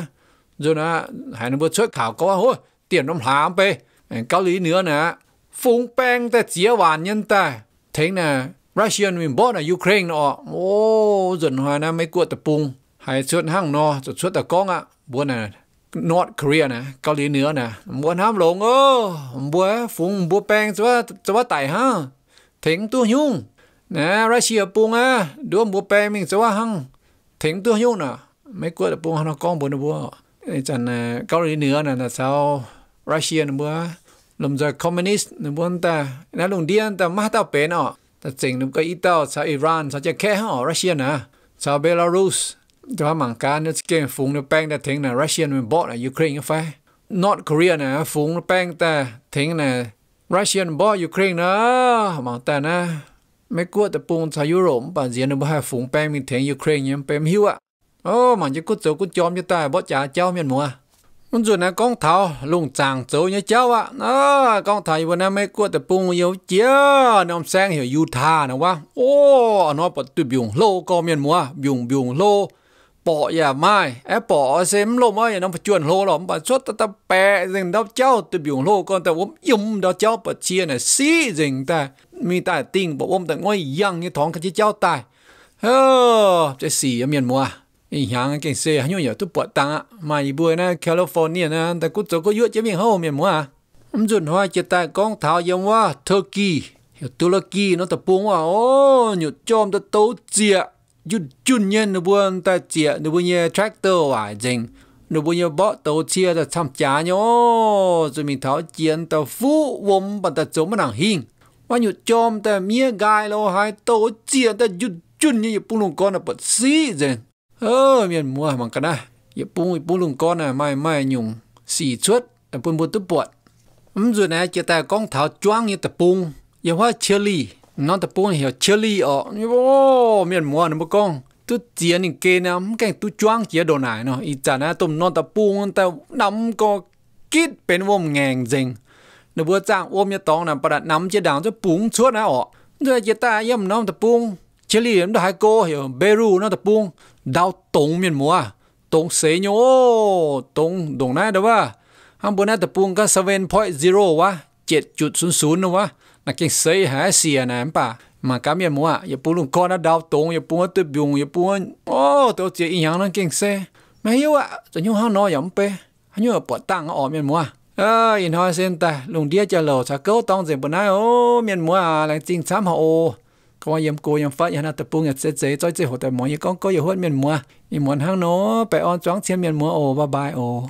จนนะหายในบช่วยข่าวก็ว่าโอ้เตียนน้ำหามไปเกาหลีเหนือนะฟุ้งแป้งแต่เจียหวานยันแต่ถึงนะรัสเซียมีบ่นะยูเครนอ๋อโอ้จนหานะไม่กลัวตะปุงหายชดห้างนอจะชดตะกองอ่ะบัวน่ะ North Korea นะเกาหลีเหนือนะบัวน้ำหลงเออบัวฟุงบัวแปงจะว่าจะว่าไต่ฮะถึงตัวยุ่งนะรัสเซียปุงอ่ะดวงบัวแปงมิงจะว่าหัง ถึงตัวยุ่งน่ะไม่กลัวตะปุงฮะกองบนบัวจันเกาหลีเหนือน่ะนะชาวรัสเซียนะบัวลมจะคอมมิวนิสต์นะบัวแต่นะลงเดียนแต่มาเต้าเป็นอะแต่จริงนึกก็อีเต้าชาวอิหร่านชาวจะแค่ห้อรัสเซียนะชาวเบลารุสแต่ว่ามังการเนี่ยเก่งฝูงเนี่ยแป้งแต่ถึงน่ะรัสเซียมันบอสนะยูเครนก็ไฟนอร์ทเกาหลีนะฝูงแป้งแต่ถึงน่ะรัสเซียบอสยูเครนนะมังแต่นะไม่กลัวแต่ปุ่งแต่นะ mấy cuộc tập bùng tại Europe, bà diễn được bà hai phụng, bèm mình thèn Ukraine nhưng bèm hiu ạ. Ô mà chỉ cút chỗ cút chom như ta bỏ trả cháu miền mùa. Muốn rồi nè, con thảo, lùng chàng chỗ như cháu ạ. Nó con thầy vừa nãy mấy cuộc tập bùng yêu chia nó sang hiểu Utah nè quá. Ô nó bắt tụi biung lô co miền mùa biung biung lô bỏ ya dạ, mai. E bỏ xem lô mai nó phải chuẩn lô lắm. Bà xuất ta ta bè rừng đau cháu. Từ biểu lô con ta ôm yếm đau cháu. Bà chia này xí rừng ta. Mi ta tình bỏ ôm ta ngồi yang như thong cái chứ cháu ta. Hơ cái xì ở miền mùa. Ý hàng cái xe hay nhiều tôi bỏ ta. Mà ý bữa na California na ta cũng chỗ có dựa chứ miền hậu miền mùa. Ông dùn hoa chia ta, con thảo yếm hoa Turkey. Turkey nó tập buông hoa. Ô nhiều chôm ta tấu chia ยุดจุนเย็นนบวนตาเจียนบวนเยทรกเตอร์ว่าจริงนบวนเยบ่โตเชียจะทำจาโยจะมีเท้าเจียนตะฟูวมปันตะจมมันหนังหิงว่าหยุดจอมแต่เมียกายเราหายโตเจียแต่หยุดจุนเนี่ยอย่าปุ้งลงก้อนอ่ะปดซีจริงเออเมียนมัวมันกันนะอย่าปุ้งปุ้งลงก้อนอ่ะไม่ไม่ยุ่งสี่ชุดแต่ปุ้งบุตรปวดมันส่วนไหนจะแต่กองเท้าจ้วงเนี่ยตะปุงอย่าว่าเชอรี่ นอนตะปูเหี่ยวเชลี่อ๋อโอ้เมียนมัวนึกกองตุเจียนี่เกนะมันแก่งตุจ้วงเจียโดนายเนาะอีจานะตุมนอนตะปูแต่น้ำก็คิดเป็นวมแงงจริงนบัวจ้างวมยตองนะประดัน้ำเจด่างจะปุงชดนะอ๋อด้วยเจตาย่ำน้องตะปูเชลี่มันได้โกเหี่ยวเบรูน้องตะปูดาวตงเมียนมัวตรงเสยโยตรงดงนะเด้อว่าฮัมบัวนะตะปูก็เซเว่นพอยต์ศูนย์วะเจ็ดจุดศูนย์ศูนย์นะวะ 那跟谁还是也难吧？mà à cảm nhận mua ya pu lung con đau tốn ya pu tự bùng ya pu ô tôi chỉ in nó kinh xe. Mà hiểu à, ạ cho nhau hao nó yếm pe hắn nhớ bỏ tăng ở miền mua à. In hoa sen ta lùng đĩa cho lầu cha cấu tông diện bữa nay. Ô, miền mua à, là chính sám họ ô. Có yếm cô em phát yana tự pu nhật sẽ dễ cho dễ hộ tại mọi con có yêu hơn miền mua in muốn hàng nó phải on choáng trên miền mua ô, bye bye ô.